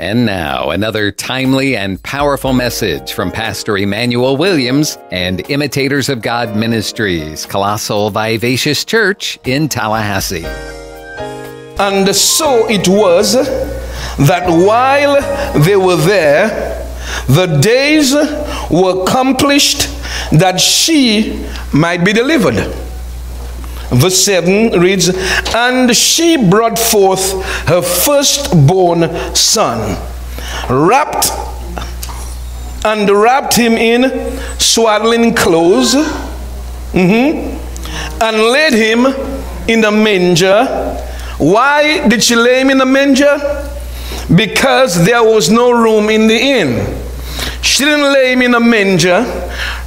And now, another timely and powerful message from Pastor Emmanuel Williams and Imitators of God Ministries, Colossal Vivacious Church in Tallahassee. And so it was that while they were there, the days were accomplished that she might be delivered. Verse 7 reads, And she brought forth her firstborn son, wrapped and wrapped him in swaddling clothes, mhm, and laid him in a manger. Why did she lay him in a manger? Because there was no room in the inn. She didn't lay him in a manger,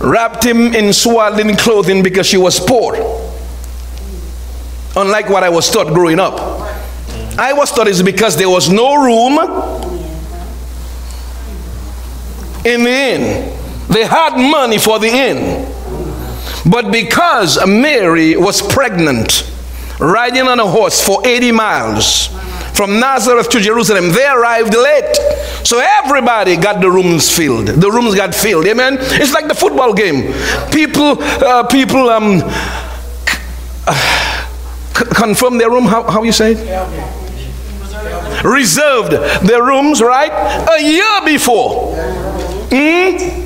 wrapped him in swaddling clothing because she was poor unlike what I was taught growing up. I was taught it's because there was no room in the inn. They had money for the inn. But because Mary was pregnant, riding on a horse for 80 miles from Nazareth to Jerusalem, they arrived late. So everybody got the rooms filled. The rooms got filled. Amen. It's like the football game. People, uh, people, um, confirm their room. How, how you say it? Reserved their rooms, right? A year before. Mm?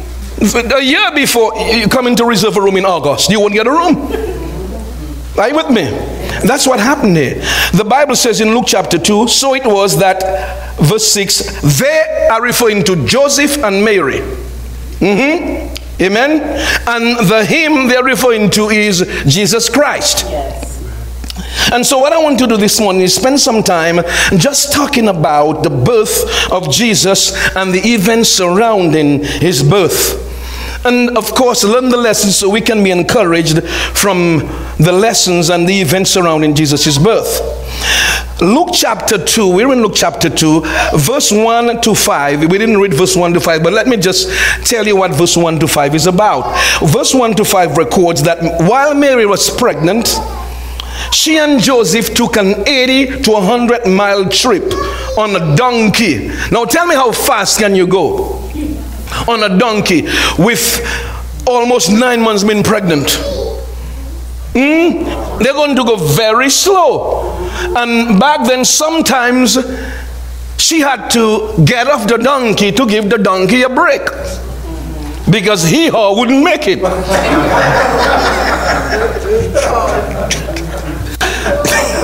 A year before you come into reserve a room in August, you won't get a room. Are you with me? That's what happened here. The Bible says in Luke chapter 2, so it was that, verse 6, they are referring to Joseph and Mary. Mm-hmm. Amen. And the him they're referring to is Jesus Christ. Yes. And so, what I want to do this morning is spend some time just talking about the birth of Jesus and the events surrounding his birth. And of course, learn the lessons so we can be encouraged from the lessons and the events surrounding Jesus' birth. Luke chapter 2, we're in Luke chapter 2, verse 1 to 5. We didn't read verse 1 to 5, but let me just tell you what verse 1 to 5 is about. Verse 1 to 5 records that while Mary was pregnant, she and Joseph took an 80 to 100 mile trip on a donkey. Now tell me how fast can you go on a donkey with almost nine months being pregnant? Mm? They're going to go very slow. And back then, sometimes she had to get off the donkey to give the donkey a break because he or wouldn't make it.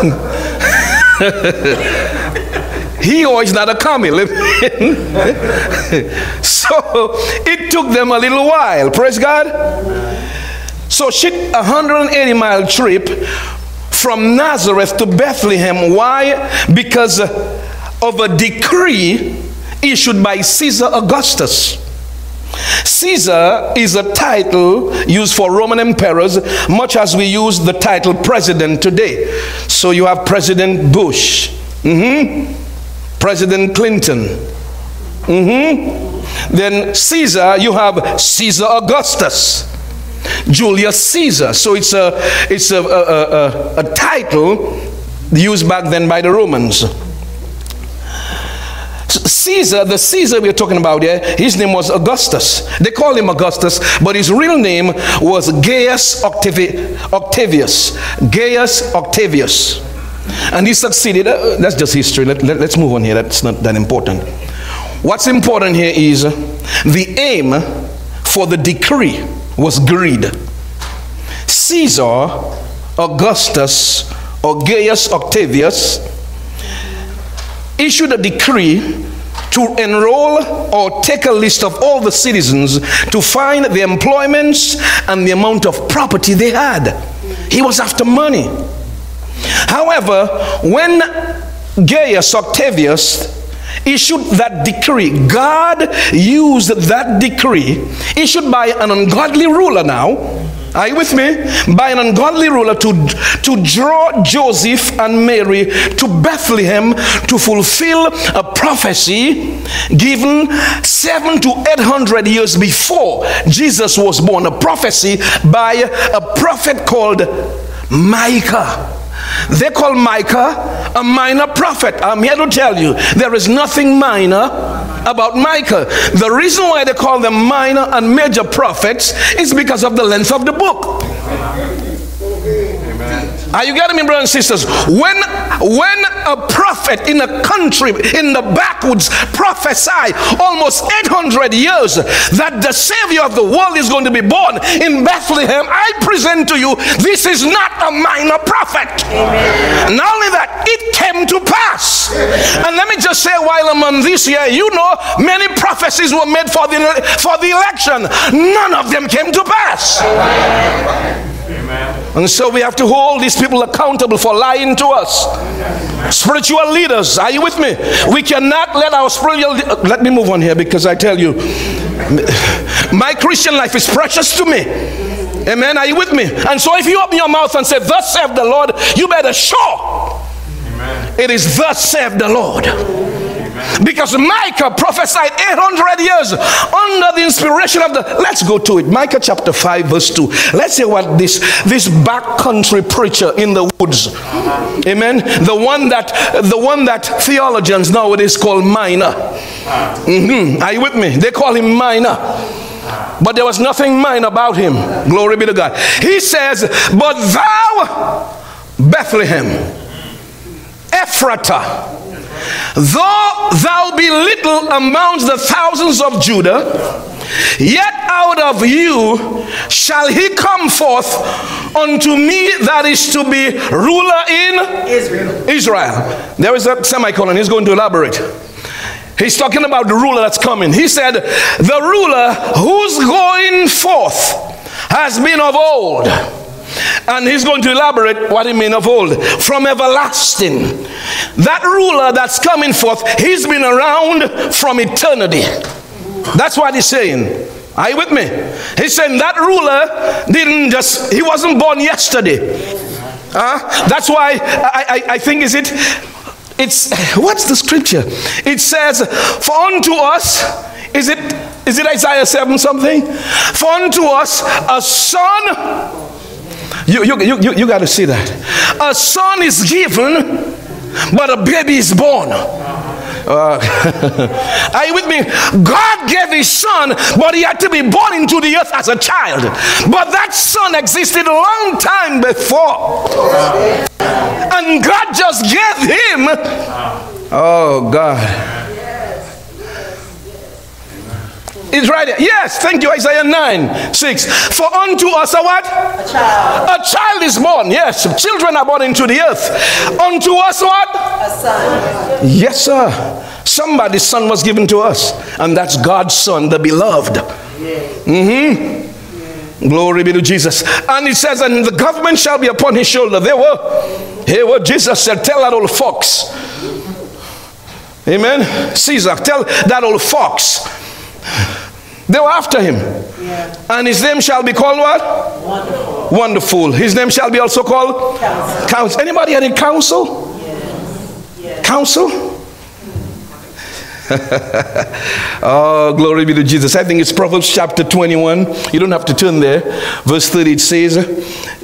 he always not a coming. so it took them a little while. Praise God. So she 180 mile trip from Nazareth to Bethlehem. Why? Because of a decree issued by Caesar Augustus. Caesar is a title used for Roman emperors, much as we use the title president today. So you have President Bush, mm-hmm. President Clinton. Mm-hmm. Then Caesar, you have Caesar Augustus. Julius Caesar. So it's a it's a, a, a, a title used back then by the Romans. Caesar, the Caesar we're talking about here, his name was Augustus. They call him Augustus, but his real name was Gaius Octavi Octavius. Gaius Octavius. And he succeeded. Uh, that's just history. Let, let, let's move on here. That's not that important. What's important here is the aim for the decree was greed. Caesar, Augustus, or Gaius Octavius issued a decree to enroll or take a list of all the citizens to find the employments and the amount of property they had. He was after money. However, when Gaius Octavius issued that decree, God used that decree issued by an ungodly ruler now are you with me? By an ungodly ruler to, to draw Joseph and Mary to Bethlehem to fulfill a prophecy given seven to eight hundred years before Jesus was born. A prophecy by a prophet called Micah. They call Micah a minor prophet. I'm here to tell you there is nothing minor about Micah. The reason why they call them minor and major prophets is because of the length of the book. Are you getting me, brothers and sisters? When when a prophet in a country in the backwoods prophesy almost 800 years that the savior of the world is going to be born in Bethlehem, I present to you this is not a minor prophet. Amen. Not only that, it came to pass. And let me just say while I'm on this here, you know, many prophecies were made for the for the election. None of them came to pass. Amen. And so we have to hold these people accountable for lying to us. Spiritual leaders, are you with me? We cannot let our spiritual. Let me move on here because I tell you, my Christian life is precious to me. Amen. Are you with me? And so if you open your mouth and say, Thus saith the Lord, you better show it is thus saith the Lord. Because Micah prophesied 800 years under the inspiration of the. Let's go to it. Micah chapter 5, verse 2. Let's see what this, this backcountry preacher in the woods. Amen. The one that the one that theologians nowadays call minor. Mm-hmm. Are you with me? They call him minor. But there was nothing minor about him. Glory be to God. He says, But thou, Bethlehem, Ephratah, Though thou be little amongst the thousands of Judah, yet out of you shall he come forth unto me that is to be ruler in Israel. Israel. There is a semicolon. He's going to elaborate. He's talking about the ruler that's coming. He said, The ruler who's going forth has been of old and he's going to elaborate what he means of old. From everlasting. That ruler that's coming forth, he's been around from eternity. That's what he's saying. Are you with me? He's saying that ruler didn't just, he wasn't born yesterday. Uh, that's why I, I, I think is it, it's, what's the scripture? It says, for unto us, is it, is it Isaiah 7 something? For unto us a son you, you, you, you, you got to see that. A son is given, but a baby is born. Uh, are you with me? God gave his son, but he had to be born into the earth as a child. But that son existed a long time before. And God just gave him. Oh, God. It's right there. Yes, thank you, Isaiah 9 6. For unto us a what? A child. A child is born. Yes, children are born into the earth. Unto us what? A son. Yes, sir. Somebody's son was given to us, and that's God's son, the beloved. Mm-hmm. Glory be to Jesus. And it says, and the government shall be upon his shoulder. There were, here what Jesus said, tell that old fox. Amen. Caesar, tell that old fox they were after him. Yeah. And his name shall be called what? Wonderful. Wonderful. His name shall be also called counsel. counsel. Anybody any counsel? Yes. Yes. Counsel? oh, glory be to Jesus. I think it's Proverbs chapter 21. You don't have to turn there. Verse 30 it says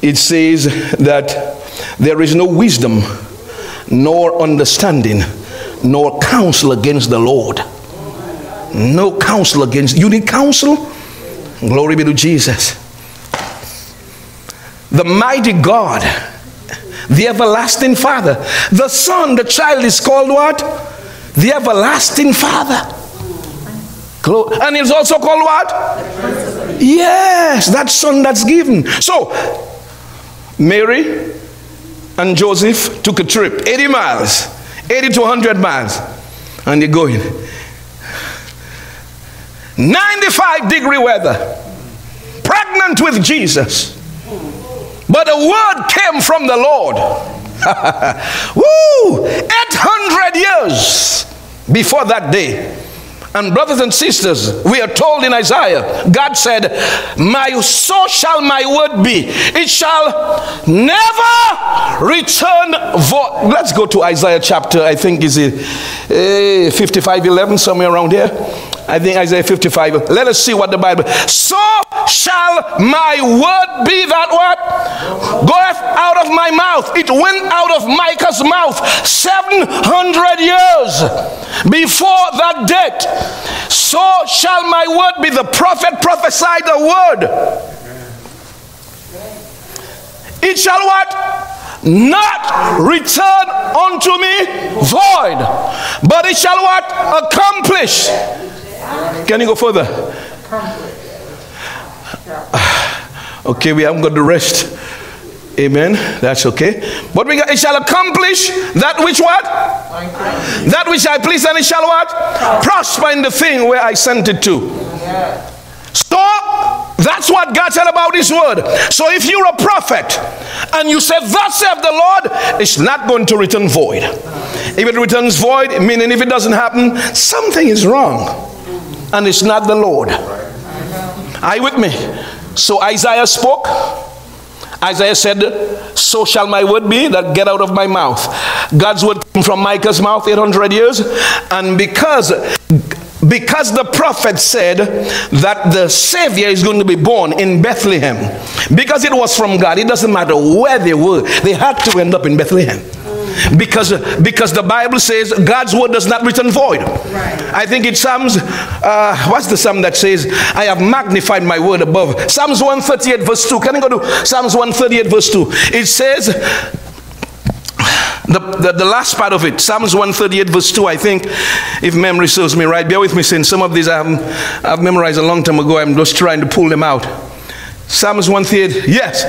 it says that there is no wisdom nor understanding nor counsel against the Lord. No counsel against you. Need counsel? Glory be to Jesus. The mighty God, the everlasting Father. The Son, the child is called what? The everlasting Father. And he's also called what? Yes, that son that's given. So, Mary and Joseph took a trip 80 miles, 80 to 100 miles, and they're going. 95 degree weather, pregnant with Jesus. But a word came from the Lord. Woo! 800 years before that day. And brothers and sisters, we are told in Isaiah, God said, My so shall my word be. It shall never return void. Let's go to Isaiah chapter, I think is it uh, 55, 11, somewhere around here. I think Isaiah 55. Let us see what the Bible. So shall my word be that what goeth out of my mouth. It went out of Micah's mouth 700 years before that date. So shall my word be. The prophet prophesied the word. It shall what? not return unto me void, but it shall what? Accomplish. Can you go further? Okay, we haven't got the rest. Amen. That's okay. But we it shall accomplish that which what? That which I please, and it shall what? Prosper in the thing where I sent it to. So that's what God said about His word. So if you're a prophet and you say, Thus saith the Lord, it's not going to return void. If it returns void, meaning if it doesn't happen, something is wrong. And it's not the Lord. Are you with me? So Isaiah spoke. Isaiah said, So shall my word be that get out of my mouth. God's word came from Micah's mouth 800 years. And because because the prophet said that the savior is going to be born in Bethlehem because it was from God it doesn't matter where they were they had to end up in Bethlehem because because the bible says god's word does not return void right. i think it psalms uh, what's the psalm that says i have magnified my word above psalms 138 verse 2 can I go to psalms 138 verse 2 it says the, the, the, last part of it, Psalms 138, verse 2, I think, if memory serves me right. Bear with me, since some of these I haven't, I've memorized a long time ago. I'm just trying to pull them out. Psalms 138, yes.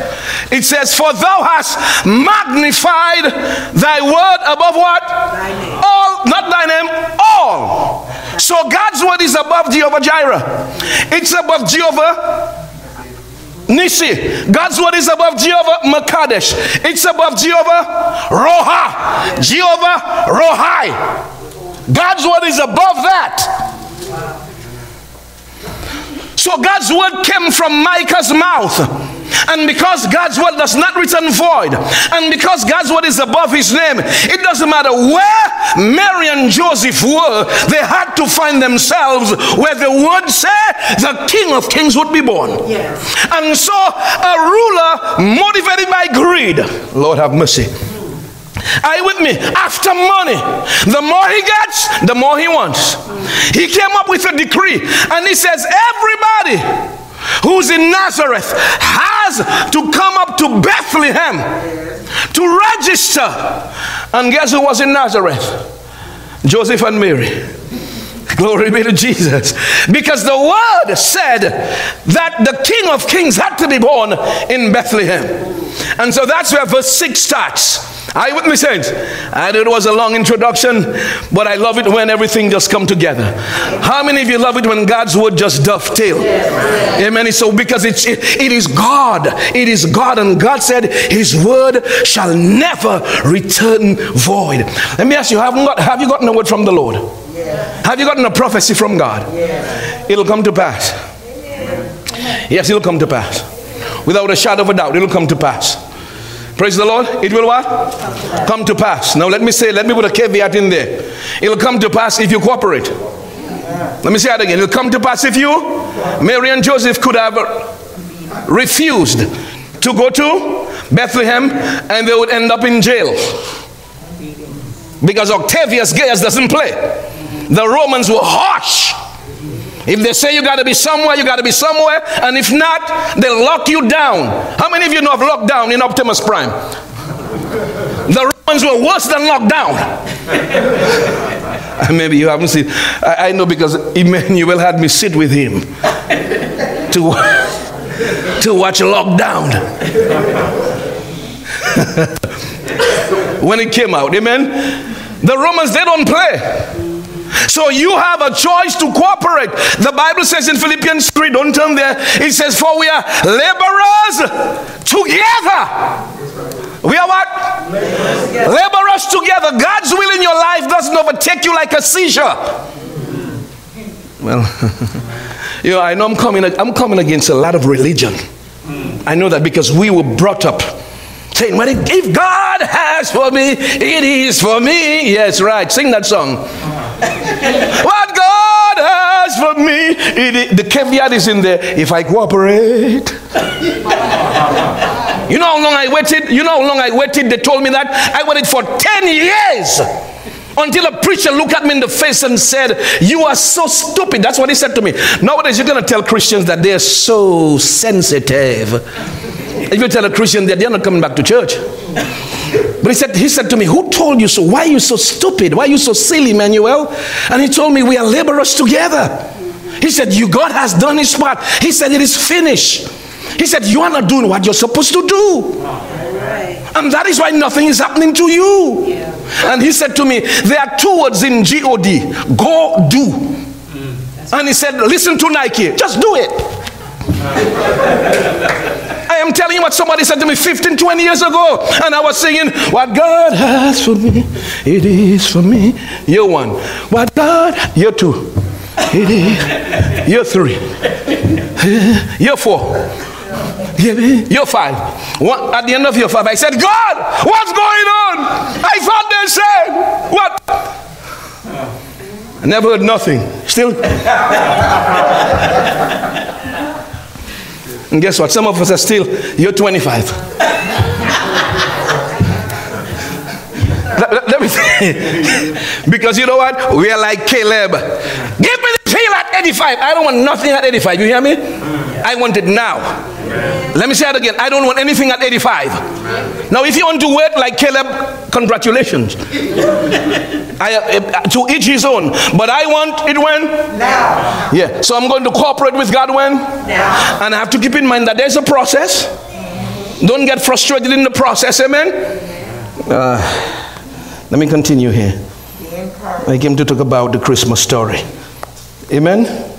It says, For thou hast magnified thy word above what? All, not thy name, all. So God's word is above Jehovah Jireh. It's above Jehovah Nisi. God's word is above Jehovah Makadesh. It's above Jehovah Roha. Jehovah Rohai. God's word is above that. So God's word came from Micah's mouth. And because God's word does not return void, and because God's word is above his name, it doesn't matter where Mary and Joseph were, they had to find themselves where the word said the King of Kings would be born. Yes. And so a ruler motivated by greed, Lord have mercy. Are you with me? After money, the more he gets, the more he wants. He came up with a decree and he says, Everybody who's in Nazareth has to come up to Bethlehem to register. And guess who was in Nazareth? Joseph and Mary. Glory be to Jesus. Because the word said that the King of Kings had to be born in Bethlehem. And so that's where verse 6 starts. Are you with me, saints? I know it was a long introduction, but I love it when everything just come together. How many of you love it when God's word just dovetail? Yes. Amen. So because it's it, it is God, it is God, and God said His word shall never return void. Let me ask you: Have, got, have you gotten a word from the Lord? Yes. Have you gotten a prophecy from God? Yes. It'll come to pass. Yes, it'll come to pass. Without a shadow of a doubt, it'll come to pass. Praise the Lord. It will what? Come to pass. Now let me say, let me put a caveat in there. It'll come to pass if you cooperate. Let me say that again. It'll come to pass if you, Mary and Joseph could have refused to go to Bethlehem and they would end up in jail. Because Octavius Gaius doesn't play. The Romans were harsh. If they say you got to be somewhere, you got to be somewhere. And if not, they'll lock you down. How many of you know of lockdown in Optimus Prime? The Romans were worse than lockdown. Maybe you haven't seen. I, I know because Emmanuel had me sit with him to, to watch lockdown. when it came out, amen. The Romans, they don't play. So you have a choice to cooperate. The Bible says in Philippians 3, don't turn there, it says, For we are laborers together. We are what? Laborers together. God's will in your life doesn't overtake you like a seizure. Well, you know, I know I'm coming, I'm coming against a lot of religion. I know that because we were brought up saying, Well, if God has for me, it is for me. Yes, right. Sing that song. What God has for me, it, the caveat is in there if I cooperate. you know how long I waited? You know how long I waited? They told me that. I waited for 10 years until a preacher looked at me in the face and said, You are so stupid. That's what he said to me. Nowadays, you're going to tell Christians that they're so sensitive. If you tell a Christian that they're not coming back to church. But he said, he said to me, Who told you so? Why are you so stupid? Why are you so silly, Manuel? And he told me, We are laborers together. He said, You God has done his part. He said, It is finished. He said, You are not doing what you're supposed to do. And that is why nothing is happening to you. And he said to me, There are two words in G O D go do. And he said, Listen to Nike, just do it. Am telling you what somebody said to me 15, 20 years ago. And I was singing, What God has for me, it is for me. Year one. What God, year two. It is. Year three. Year four. Year five. One, at the end of your five, I said, God, what's going on? I thought they said, What? I never heard nothing. Still. And guess what? Some of us are still, you're 25. let, let, let me say, because you know what? We are like Caleb. Give me the field at 85. I don't want nothing at 85. You hear me? I want it now. Let me say it again. I don't want anything at 85. Now, if you want to wait like Caleb, congratulations. I, uh, to each his own. But I want it when? Now. Yeah. So I'm going to cooperate with God when? Now. And I have to keep in mind that there's a process. Don't get frustrated in the process. Amen. Uh, let me continue here. I came to talk about the Christmas story. Amen.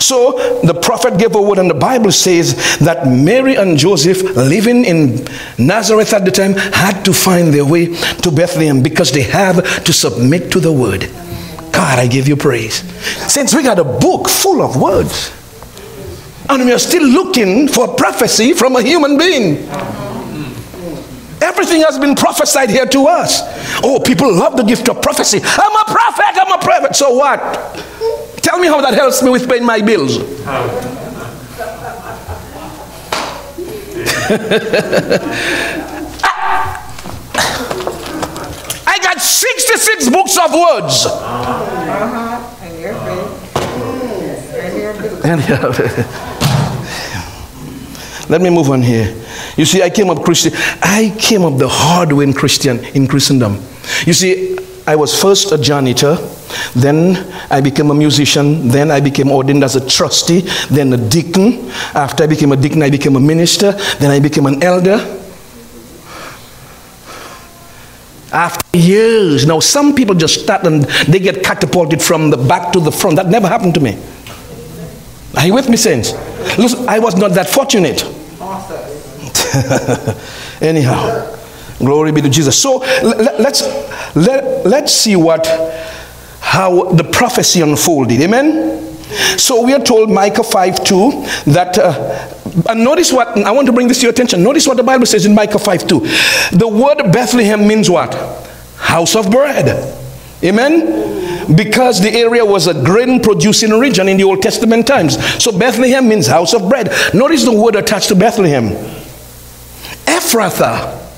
So the prophet gave a word, and the Bible says that Mary and Joseph, living in Nazareth at the time, had to find their way to Bethlehem because they have to submit to the word. God, I give you praise. Since we got a book full of words, and we are still looking for prophecy from a human being. Everything has been prophesied here to us. Oh, people love the gift of prophecy. I'm a prophet, I'm a prophet. So what? Tell me how that helps me with paying my bills. I got 66 books of words. And let me move on here. You see, I came up Christian. I came up the hard way in Christian in Christendom. You see, I was first a janitor, then I became a musician, then I became ordained as a trustee, then a deacon. After I became a deacon, I became a minister, then I became an elder. After years, now some people just start and they get catapulted from the back to the front. That never happened to me. Are you with me, saints? Listen, I was not that fortunate. Anyhow, glory be to Jesus. So let, let's let, let's see what how the prophecy unfolded. Amen. So we are told Micah 5 2 that uh, and notice what I want to bring this to your attention. Notice what the Bible says in Micah 5 2. The word Bethlehem means what? House of bread. Amen. Because the area was a grain producing region in the Old Testament times. So Bethlehem means house of bread. Notice the word attached to Bethlehem. Ephrathah.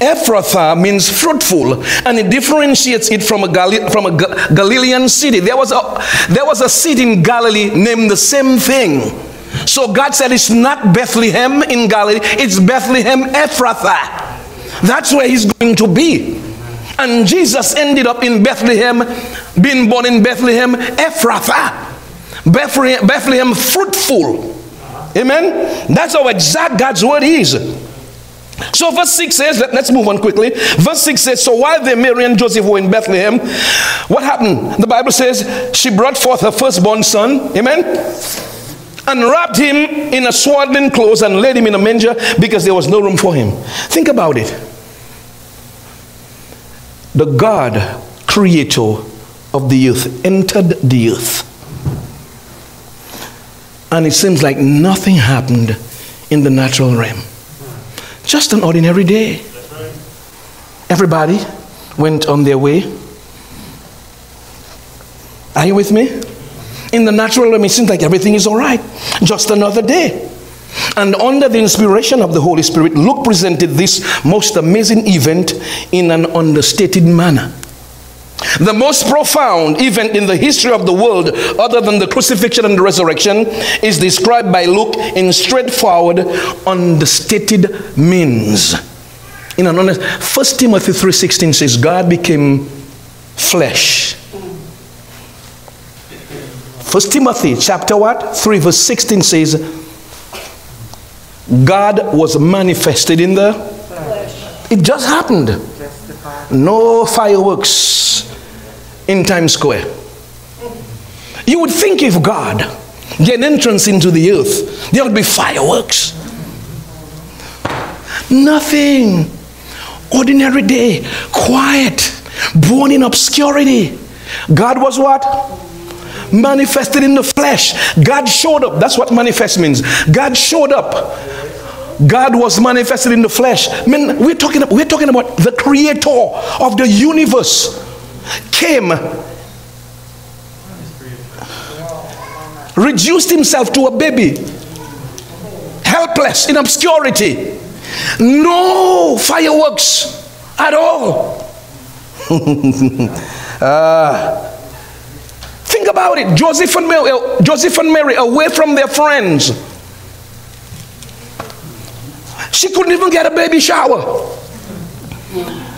Ephrathah means fruitful, and it differentiates it from a, Gali- from a Ga- Galilean city. There was, a, there was a city in Galilee named the same thing. So God said it's not Bethlehem in Galilee, it's Bethlehem Ephrathah. That's where he's going to be. And Jesus ended up in Bethlehem, being born in Bethlehem Ephrathah. Bethlehem, Bethlehem fruitful. Amen? That's how exact God's word is. So verse 6 says, let, us move on quickly. Verse 6 says, So while they, Mary and Joseph were in Bethlehem, what happened? The Bible says, she brought forth her firstborn son, amen, and wrapped him in a swaddling clothes and laid him in a manger because there was no room for him. Think about it. The God, creator of the earth, entered the earth. And it seems like nothing happened in the natural realm. Just an ordinary day. Everybody went on their way. Are you with me? In the natural realm, it seems like everything is all right. Just another day. And under the inspiration of the Holy Spirit, Luke presented this most amazing event in an understated manner. The most profound event in the history of the world, other than the crucifixion and the resurrection, is described by Luke in straightforward, understated means. In an honest, 1 Timothy 3:16 says, God became flesh. 1 Timothy chapter what? 3 verse 16 says, God was manifested in the flesh. It just happened. No fireworks in Times Square. You would think if God get entrance into the earth, there would be fireworks. Nothing. Ordinary day, quiet, born in obscurity. God was what? Manifested in the flesh. God showed up. That's what manifest means. God showed up. God was manifested in the flesh. I mean, we're talking, we're talking about the creator of the universe came, reduced himself to a baby, helpless in obscurity. No fireworks at all. uh, think about it. Joseph and Mary, Joseph and Mary away from their friends she couldn't even get a baby shower.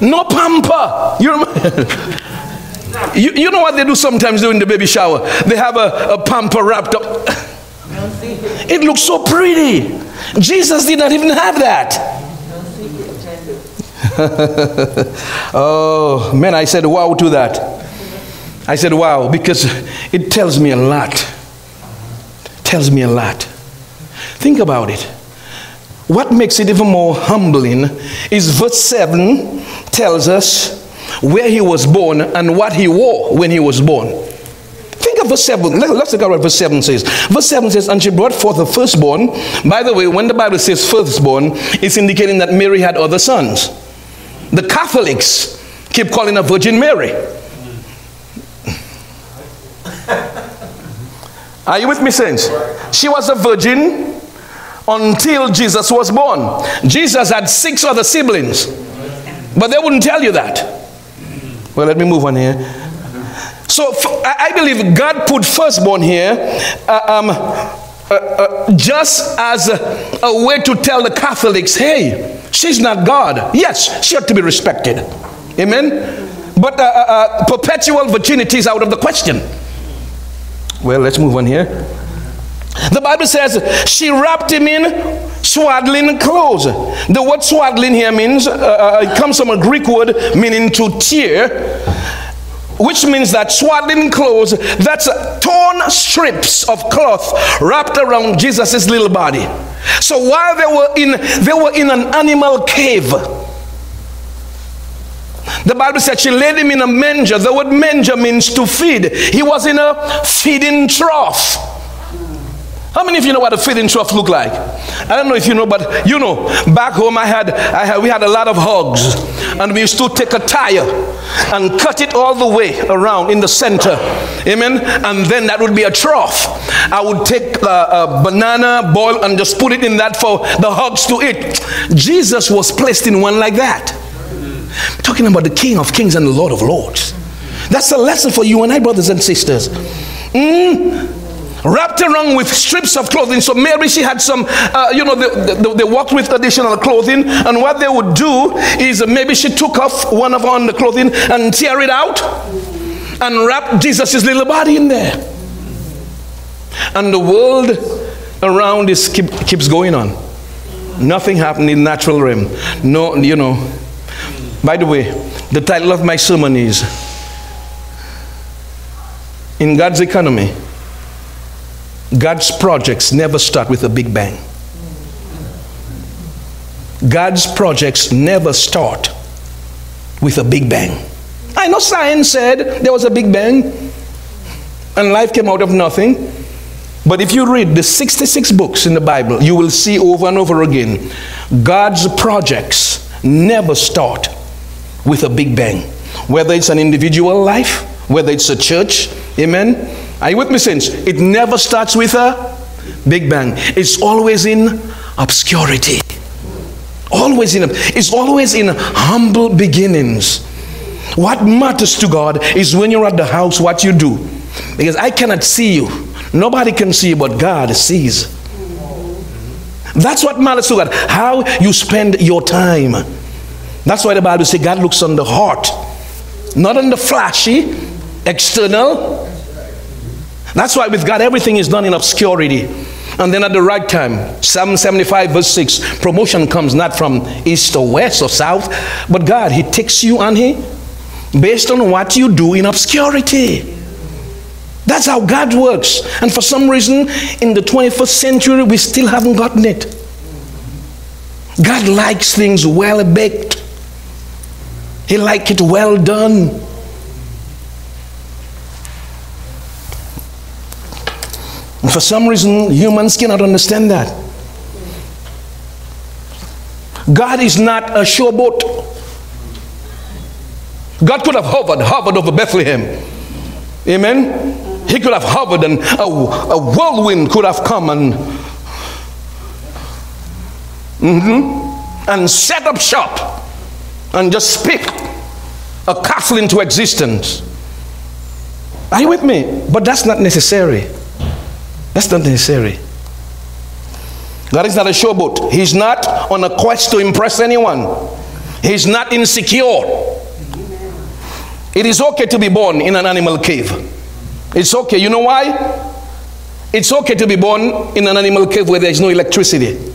No pamper. You, you, you know what they do sometimes during the baby shower? They have a, a pamper wrapped up. It looks so pretty. Jesus did not even have that. oh, man, I said wow to that. I said wow because it tells me a lot. tells me a lot. Think about it. What makes it even more humbling is verse 7 tells us where he was born and what he wore when he was born. Think of verse 7. Let's look at what verse 7 says. Verse 7 says, And she brought forth the firstborn. By the way, when the Bible says firstborn, it's indicating that Mary had other sons. The Catholics keep calling her Virgin Mary. Are you with me, saints? She was a virgin until Jesus was born. Jesus had six other siblings, but they wouldn't tell you that. Well, let me move on here. So I believe God put firstborn here uh, um, uh, uh, just as a, a, way to tell the Catholics, hey, she's not God. Yes, she ought to be respected. Amen. But uh, uh, uh, perpetual virginity is out of the question. Well, let's move on here. The Bible says she wrapped him in swaddling clothes. The word swaddling here means, uh, uh, it comes from a Greek word meaning to tear, which means that swaddling clothes, that's torn strips of cloth wrapped around Jesus' little body. So while they were in, they were in an animal cave. The Bible said she laid him in a manger. The word manger means to feed. He was in a feeding trough. How many of you know what a feeding trough look like? I don't know if you know, but you know, back home I had, I had, we had a lot of hogs, and we used to take a tire and cut it all the way around in the center, amen. And then that would be a trough. I would take a, a banana boil and just put it in that for the hogs to eat. Jesus was placed in one like that. I'm talking about the King of Kings and the Lord of Lords. That's a lesson for you and I, brothers and sisters. Mm wrapped around with strips of clothing. So Mary, she had some, uh, you know, they, they, they, walked with additional clothing. And what they would do is maybe she took off one of on the clothing and tear it out and wrap Jesus' little body in there. And the world around is keep, keeps going on. Nothing happened in natural realm. No, you know. By the way, the title of my sermon is In God's Economy God's projects never start with a big bang. God's projects never start with a big bang. I know science said there was a big bang and life came out of nothing. But if you read the 66 books in the Bible, you will see over and over again God's projects never start with a big bang. Whether it's an individual life, whether it's a church, amen, Are you with me, saints? It never starts with a big bang. It's always in obscurity. Always in it's always in humble beginnings. What matters to God is when you're at the house, what you do. Because I cannot see you. Nobody can see you, but God sees. That's what matters to God. How you spend your time. That's why the Bible says God looks on the heart, not on the flashy, external. That's why with God everything is done in obscurity. And then at the right time, Psalm 75, verse 6, promotion comes not from east or west or south, but God, He takes you and He, based on what you do in obscurity. That's how God works. And for some reason, in the 21st century, we still haven't gotten it. God likes things well baked, He likes it well done. And for some reason, humans cannot understand that. God is not a showboat. God could have hovered, hovered over Bethlehem. Amen. He could have hovered and a, a whirlwind could have come and mm-hmm, and set up shop and just speak a castle into existence. Are you with me? But that's not necessary. That's not necessary. God is not a showboat. He's not on a quest to impress anyone. He's not insecure. It is okay to be born in an animal cave. It's okay. You know why? It's okay to be born in an animal cave where there's no electricity.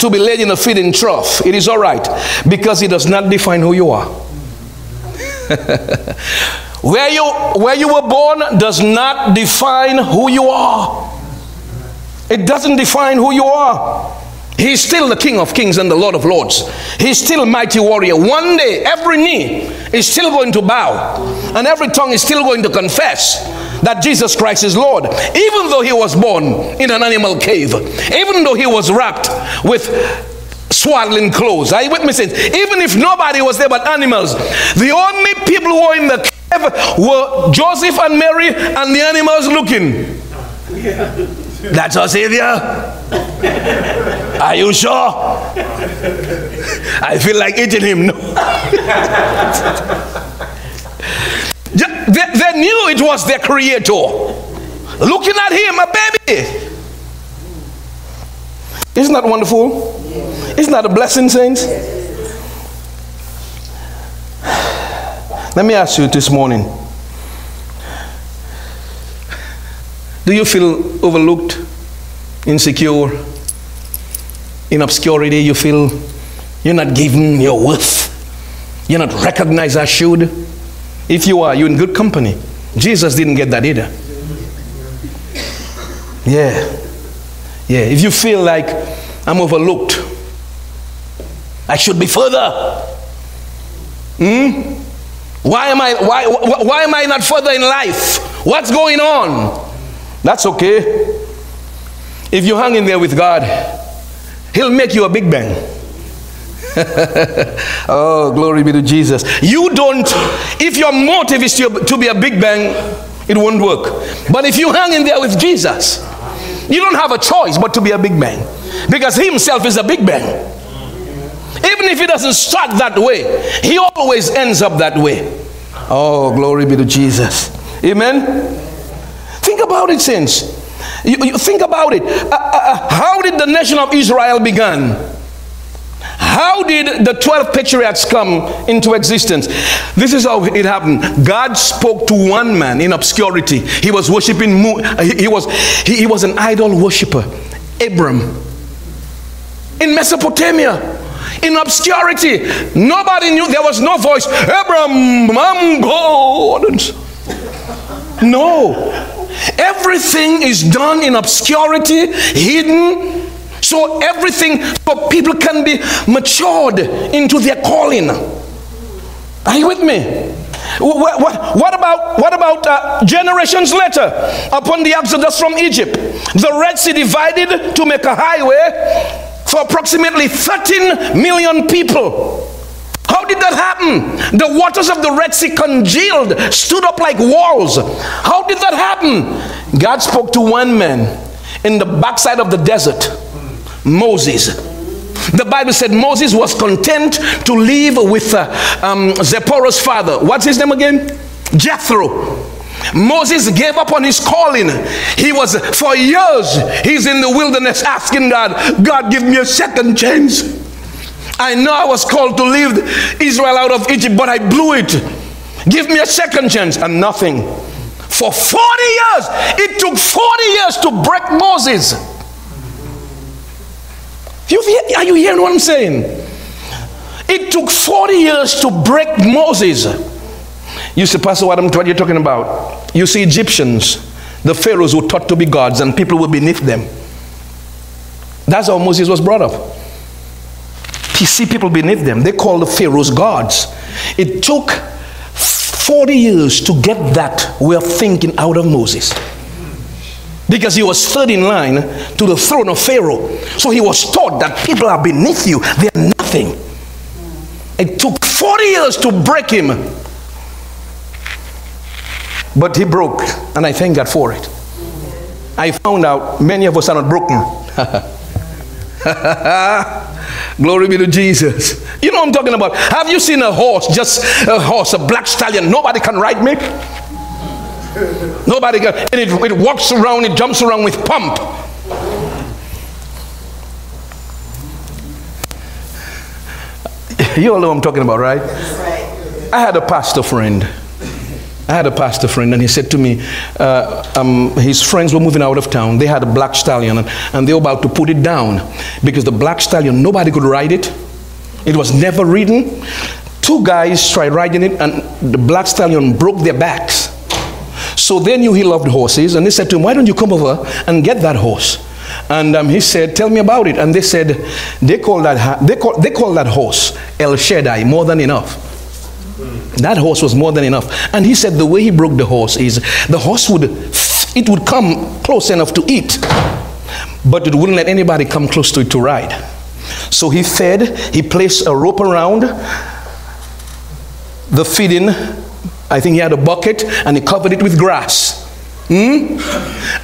To be laid in a feeding trough. It is all right. Because it does not define who you are. where, you, where you were born does not define who you are. It doesn't define who you are. He's still the King of Kings and the Lord of Lords. He's still a mighty warrior. One day, every knee is still going to bow, and every tongue is still going to confess that Jesus Christ is Lord. Even though he was born in an animal cave, even though he was wrapped with swaddling clothes. You with me? Even if nobody was there but animals, the only people who were in the were Joseph and Mary and the animals looking. That's our Savior. Are you sure? I feel like eating him. No. they, they knew it was their creator. Looking at him, a baby. Isn't that wonderful? Isn't that a blessing, saints? Let me ask you this morning Do you feel overlooked, insecure, in obscurity? You feel you're not given your worth, you're not recognized as should? If you are, you're in good company. Jesus didn't get that either. Yeah. Yeah. If you feel like I'm overlooked, I should be further. Hmm? Why am I why, why am I not further in life? What's going on? That's okay. If you hang in there with God, He'll make you a big bang. oh, glory be to Jesus. You don't, if your motive is to, to be a big bang, it won't work. But if you hang in there with Jesus, you don't have a choice but to be a big bang. Because He Himself is a big bang. Even if He doesn't start that way, He always ends up that way. Oh, glory be to Jesus. Amen. Think about it, saints. You, you think about it. Uh, uh, uh, how did the nation of Israel begin? How did the 12 patriarchs come into existence? This is how it happened. God spoke to one man in obscurity. He was worshiping, he was, he, he was an idol worshiper, Abram. In Mesopotamia, in obscurity. Nobody knew, there was no voice, Abram, I'm God. No. Everything is done in obscurity, hidden, so everything, so people can be matured into their calling. Are you with me? What, what, what about, what about uh, generations later upon the exodus from Egypt? The Red Sea divided to make a highway for approximately 13 million people. How did that happen? The waters of the Red Sea congealed, stood up like walls. How did that happen? God spoke to one man in the backside of the desert, Moses. The Bible said Moses was content to live with uh, um, Zipporah's father. What's his name again? Jethro. Moses gave up on his calling. He was, for years, he's in the wilderness asking God, God, give me a second chance. I know I was called to leave Israel out of Egypt, but I blew it. Give me a second chance, and nothing. For 40 years, it took 40 years to break Moses. You, are you hearing what I'm saying? It took 40 years to break Moses. You see, Pastor, what, what you're talking about? You see, Egyptians, the pharaohs were taught to be gods, and people were beneath them. That's how Moses was brought up. You see people beneath them. They call the pharaohs gods. It took 40 years to get that way of thinking out of Moses. Because he was third in line to the throne of Pharaoh. So he was taught that people are beneath you, they are nothing. It took 40 years to break him. But he broke, and I thank God for it. I found out many of us are not broken. Glory be to Jesus. You know what I'm talking about. Have you seen a horse, just a horse, a black stallion? Nobody can ride me. Nobody can. And it, it walks around, it jumps around with pump. You all know what I'm talking about, right? I had a pastor friend. I had a pastor friend, and he said to me, uh, um, his friends were moving out of town. They had a black stallion, and, and they were about to put it down because the black stallion, nobody could ride it. It was never ridden. Two guys tried riding it, and the black stallion broke their backs. So they knew he loved horses, and they said to him, Why don't you come over and get that horse? And um, he said, Tell me about it. And they said, They call that, they call, they call that horse El Shaddai, more than enough. That horse was more than enough. And he said the way he broke the horse is the horse would it would come close enough to eat, but it wouldn't let anybody come close to it to ride. So he fed, he placed a rope around the feeding. I think he had a bucket and he covered it with grass. Hmm?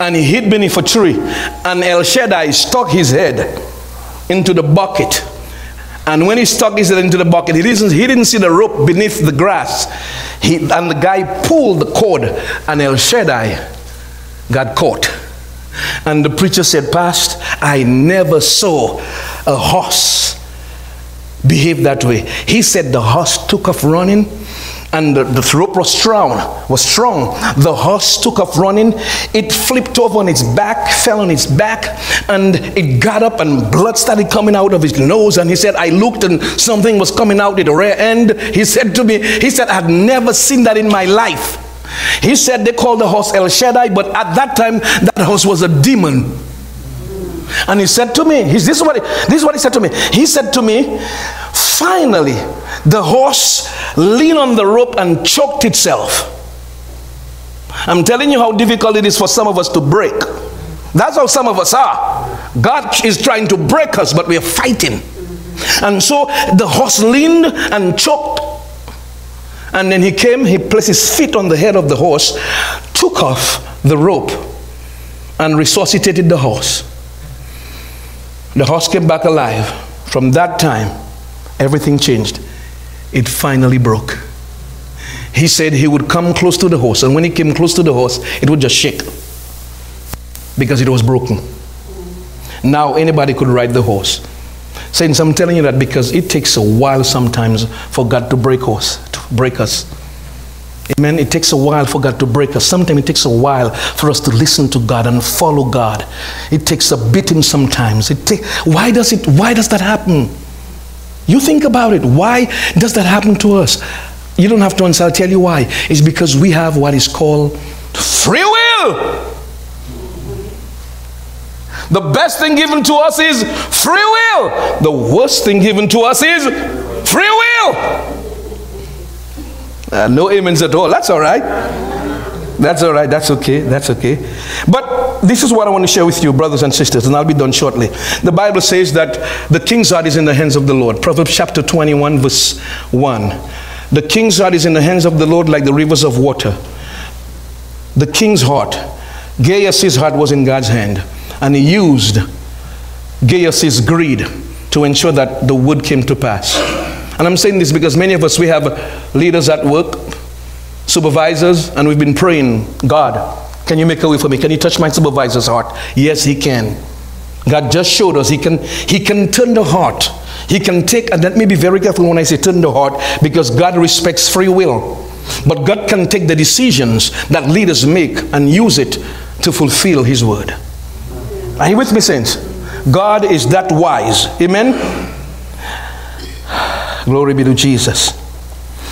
And he hid beneath a tree. And El Shaddai stuck his head into the bucket and when he stuck his head into the bucket, he didn't, he didn't see the rope beneath the grass. He, and the guy pulled the cord, and El Shaddai got caught. And the preacher said, Pastor, I never saw a horse behave that way. He said the horse took off running and the, the rope was strong was strong. The horse took off running. It flipped over on its back fell on its back and it got up and blood started coming out of his nose. And he said i looked and something was coming out at the rear end. He said to me he said i've never seen that in my life. He said they called the horse el shaddai but at that time that horse was a demon and he said to me, this, is what this is what he said to me. He said to me, finally, the horse leaned on the rope and choked itself. I'm telling you how difficult it is for some of us to break. That's how some of us are. God is trying to break us, but we are fighting. And so the horse leaned and choked. And then he came, he placed his feet on the head of the horse, took off the rope, and resuscitated the horse. The horse came back alive. From that time, everything changed. It finally broke. He said he would come close to the horse, and when he came close to the horse, it would just shake because it was broken. Now anybody could ride the horse. Saints, I'm telling you that because it takes a while sometimes for God to break us, to break us. Amen. It takes a while for God to break us. Sometimes it takes a while for us to listen to God and follow God. It takes a beating sometimes. It take, why does it why does that happen? You think about it. Why does that happen to us? You don't have to answer, I'll tell you why. It's because we have what is called free will. The best thing given to us is free will. The worst thing given to us is free will. Uh, no amens at all. That's all right. That's all right. That's okay. That's okay. But this is what I want to share with you, brothers and sisters, and I'll be done shortly. The Bible says that the king's heart is in the hands of the Lord. Proverbs chapter 21, verse 1. The king's heart is in the hands of the Lord like the rivers of water. The king's heart, Gaius' heart was in God's hand, and he used Gaius' greed to ensure that the word came to pass. And I'm saying this because many of us, we have leaders at work, supervisors, and we've been praying, God, can you make a way for me? Can you touch my supervisor's heart? Yes, he can. God just showed us he can he can turn the heart. He can take and let me be very careful when I say turn the heart because God respects free will. But God can take the decisions that leaders make and use it to fulfill his word. Are you with me, saints? God is that wise. Amen. Glory be to Jesus.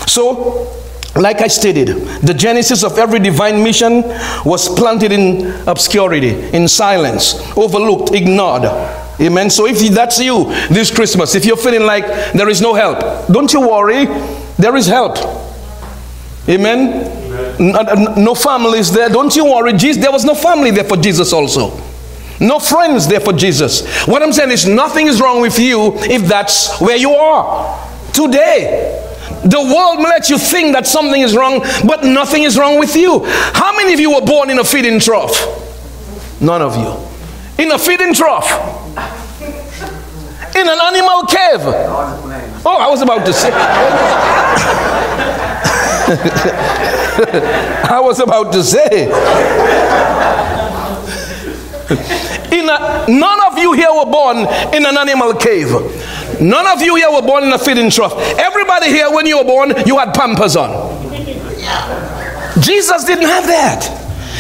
So, like I stated, the genesis of every divine mission was planted in obscurity, in silence, overlooked, ignored. Amen. So if that's you this Christmas, if you're feeling like there is no help, don't you worry. There is help. Amen. Amen. No families there. Don't you worry. Jesus, there was no family there for Jesus also. No friends there for Jesus. What I'm saying is nothing is wrong with you if that's where you are today. The world may let you think that something is wrong, but nothing is wrong with you. How many of you were born in a feeding trough? None of you. In a feeding trough. In an animal cave. Oh, I was about to say. I was about to say. In a, none of you here were born in an animal cave. None of you here were born in a feeding trough. Everybody here, when you were born, you had pampers on. Jesus didn't have that.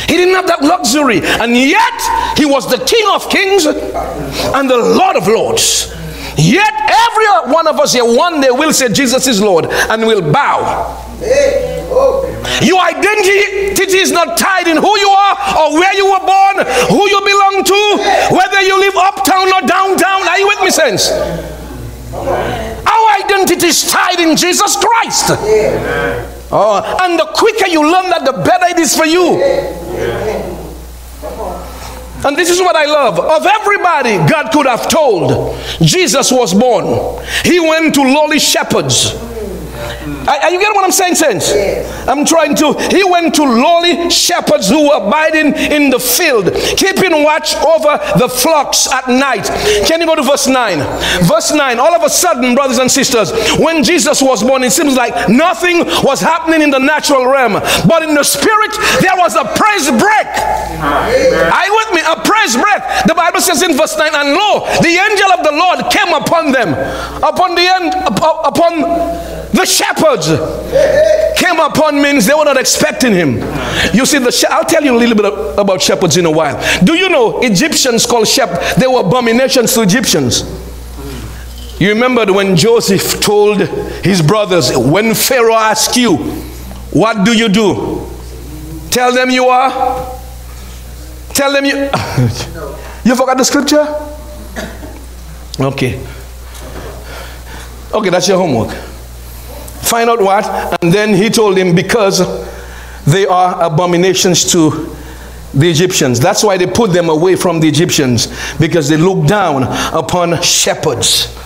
He didn't have that luxury. And yet, he was the King of kings and the Lord of lords. Yet, every one of us here one day will say, Jesus is Lord, and will bow. Your identity is not tied in who you are or where you were born, who you belong to, whether you live uptown or downtown. Are you with me, sense? Our identity is tied in Jesus Christ. Oh, and the quicker you learn that, the better it is for you. And this is what I love. Of everybody God could have told, Jesus was born. He went to lowly shepherds. Are, you getting what I'm saying, sense? I'm trying to. He went to lowly shepherds who were abiding in the field, keeping watch over the flocks at night. Can you go to verse 9? Verse 9. All of a sudden, brothers and sisters, when Jesus was born, it seems like nothing was happening in the natural realm, but in the spirit, there was a praise break. Are you with me? A praise break. The Bible says in verse 9, and lo, the angel of the Lord came upon them, upon the end, upon the shepherds came upon means they were not expecting him. You see, the I'll tell you a little bit about shepherds in a while. Do you know Egyptians called shepherds? They were abominations to Egyptians. You remember when Joseph told his brothers, when Pharaoh asks you, what do you do? Tell them you are. Tell them you. you forgot the scripture? Okay. Okay, that's your homework. Find out what? And then he told him, because they are abominations to the Egyptians. That's why they put them away from the Egyptians, because they look down upon shepherds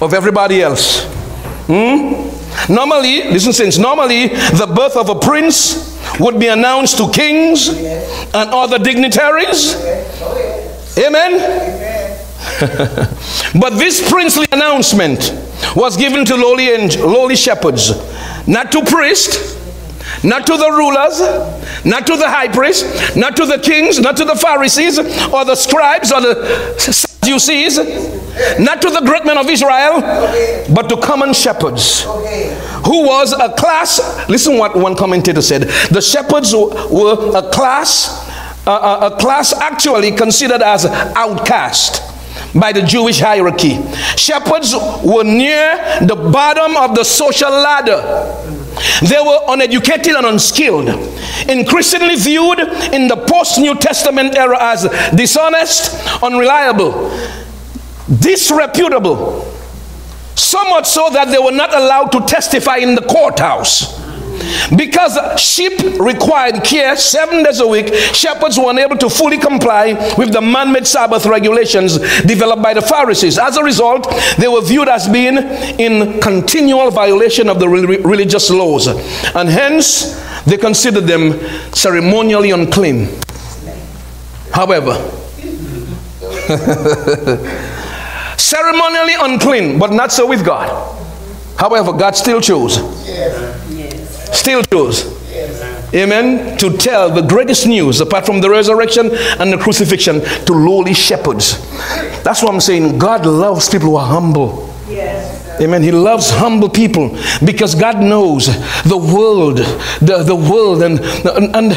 of everybody else. Hmm? Normally, listen, since normally the birth of a prince would be announced to kings and other dignitaries. Amen. but this princely announcement was given to lowly and lowly shepherds, not to priests, not to the rulers, not to the high priest, not to the kings, not to the Pharisees or the scribes or the Sadducees, not to the great men of Israel, but to common shepherds, who was a class. Listen, what one commentator said: the shepherds were a class, uh, a class actually considered as outcast by the Jewish hierarchy. Shepherds were near the bottom of the social ladder. They were uneducated and unskilled, increasingly viewed in the post New Testament era as dishonest, unreliable, disreputable. So much so that they were not allowed to testify in the courthouse. Because sheep required care seven days a week, shepherds were unable to fully comply with the man made Sabbath regulations developed by the Pharisees. As a result, they were viewed as being in continual violation of the religious laws, and hence they considered them ceremonially unclean. However, ceremonially unclean, but not so with God. However, God still chose. Still chose. Amen. To tell the greatest news apart from the resurrection and the crucifixion to lowly shepherds. That's what I'm saying. God loves people who are humble. Yes. Amen. He loves humble people because God knows the world, the, the world, and, and,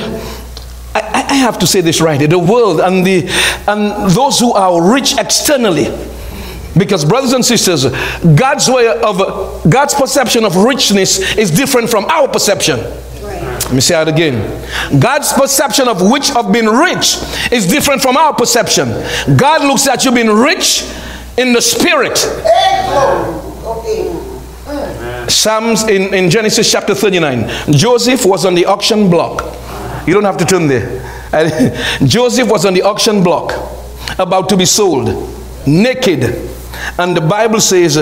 I, I have to say this right the world and, the, and those who are rich externally because, brothers and sisters, God's way of God's perception of richness is different from our perception. Let me say that again. God's perception of which of being rich is different from our perception. God looks at you being rich in the spirit. Psalms in, in Genesis chapter 39. Joseph was on the auction block. You don't have to turn there. Joseph was on the auction block, about to be sold, naked and the Bible says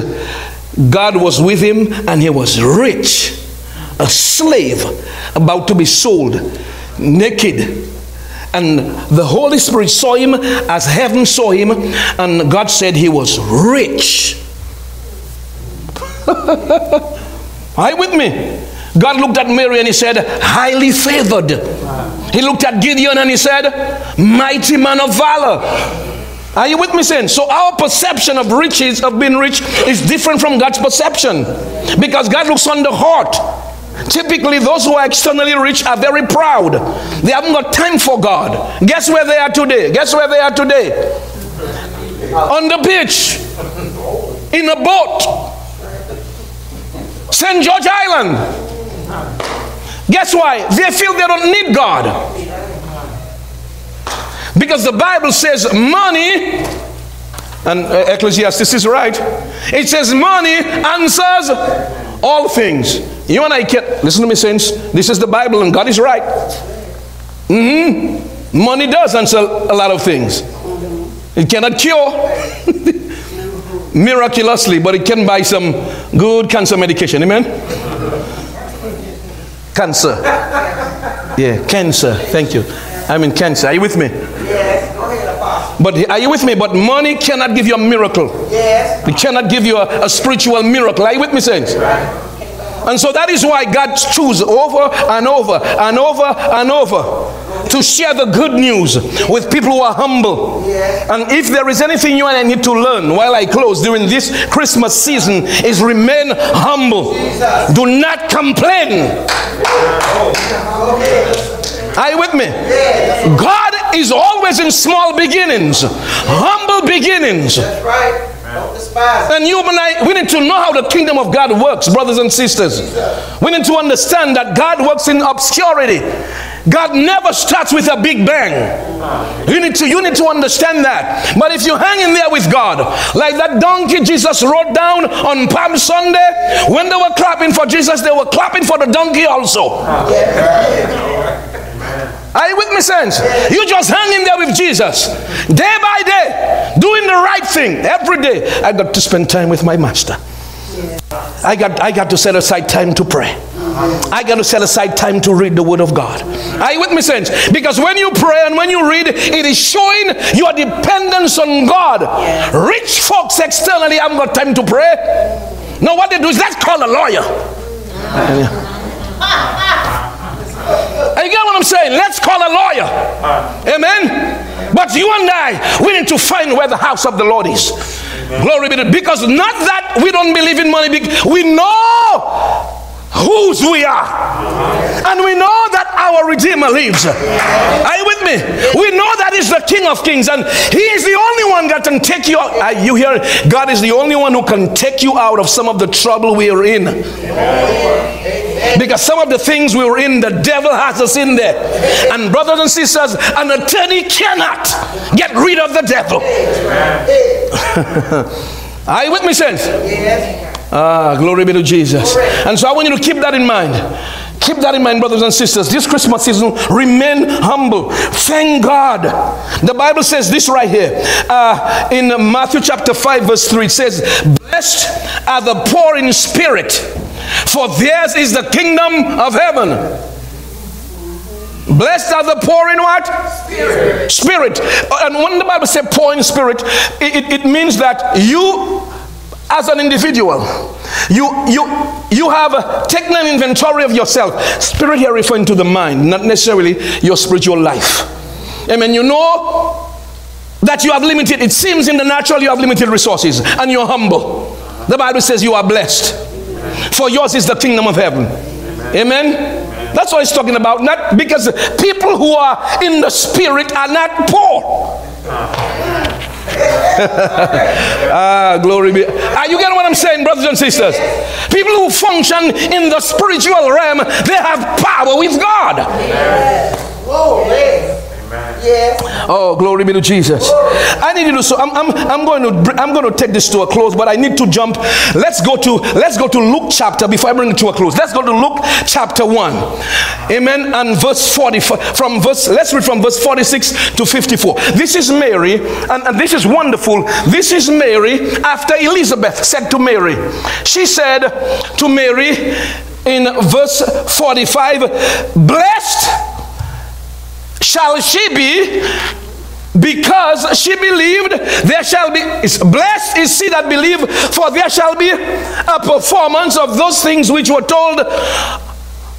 God was with him and he was rich, a slave about to be sold, naked. And the Holy Spirit saw him as heaven saw him, and God said he was rich. Are you with me? God looked at Mary and he said, highly favored. He looked at Gideon and he said, mighty man of valor. Are you with me, saying? So our perception of riches, of being rich, is different from God's perception. Because God looks on the heart. Typically, those who are externally rich are very proud. They haven't got time for God. Guess where they are today? Guess where they are today? On the beach. In a boat. St. George Island. Guess why? They feel they don't need God. Because the Bible says money, and uh, Ecclesiastes is right, it says money answers all things. You and I can't, listen to me, saints, this is the Bible and God is right. Mm-hmm. Money does answer a lot of things. It cannot cure miraculously, but it can buy some good cancer medication. Amen? Cancer. Yeah, cancer. Thank you. I'm in cancer. Are you with me? Yes. Go ahead, Apostle. But are you with me? But money cannot give you a miracle. Yes. It cannot give you a, a spiritual miracle. Are you with me, saints? Right. And so that is why God chooses over and over and over and over to share the good news with people who are humble. Yes. And if there is anything you and I need to learn while I close during this Christmas season is remain humble. Jesus. Do not complain. Oh. Are you with me? God is always in small beginnings, humble beginnings. That's right. And you and I, we need to know how the kingdom of God works, brothers and sisters. We need to understand that God works in obscurity. God never starts with a big bang. You need to you need to understand that. But if you hang in there with God, like that donkey Jesus rode down on Palm Sunday, when they were clapping for Jesus, they were clapping for the donkey also. Are you with me, saints? You just hang in there with Jesus, day by day, doing the right thing every day. I got to spend time with my master. I got, I got to set aside time to pray. I got to set aside time to read the Word of God. Are you with me, saints? Because when you pray and when you read, it is showing your dependence on God. Rich folks externally haven't got time to pray. No, what they do is that's called a lawyer. You get what I'm saying? Let's call a lawyer. Amen. But you and I, we need to find where the house of the Lord is. Glory be to because not that we don't believe in money, we know whose we are. And we know that our Redeemer lives. Are you with me? We know that He's the King of Kings and He is the only one that can take you out. Are you hear? God is the only one who can take you out of some of the trouble we are in. Because some of the things we were in, the devil has us in there. And brothers and sisters, an attorney cannot get rid of the devil. Are you with me, saints? Ah, glory be to Jesus. And so I want you to keep that in mind. Keep that in mind, brothers and sisters. This Christmas season, remain humble. Thank God. The Bible says this right here uh, in Matthew chapter 5, verse 3. It says, Blessed are the poor in spirit, for theirs is the kingdom of heaven. Blessed are the poor in what? Spirit. Spirit. And when the Bible says poor in spirit, it, it, it means that you as an individual. You, you, you have taken an inventory of yourself. Spirit here referring to the mind, not necessarily your spiritual life. Amen. You know that you have limited, it seems in the natural you have limited resources and you're humble. The Bible says you are blessed. For yours is the kingdom of heaven. Amen. That's what it's talking about. Not because people who are in the spirit are not poor. ah, glory be. Are you getting what I'm saying, brothers and sisters? People who function in the spiritual realm, they have power with God. Oh, glory be to Jesus. I need to do so. I'm, I'm, I'm going to I'm going to take this to a close, but I need to jump. Let's go to let's go to Luke chapter before I bring it to a close. Let's go to Luke chapter one. Amen. And verse 40 from verse let's read from verse 46 to 54. This is Mary, and, and this is wonderful. This is Mary after Elizabeth said to Mary. She said to Mary in verse 45, blessed shall she be because she believed there shall be blessed is she that believe for there shall be a performance of those things which were told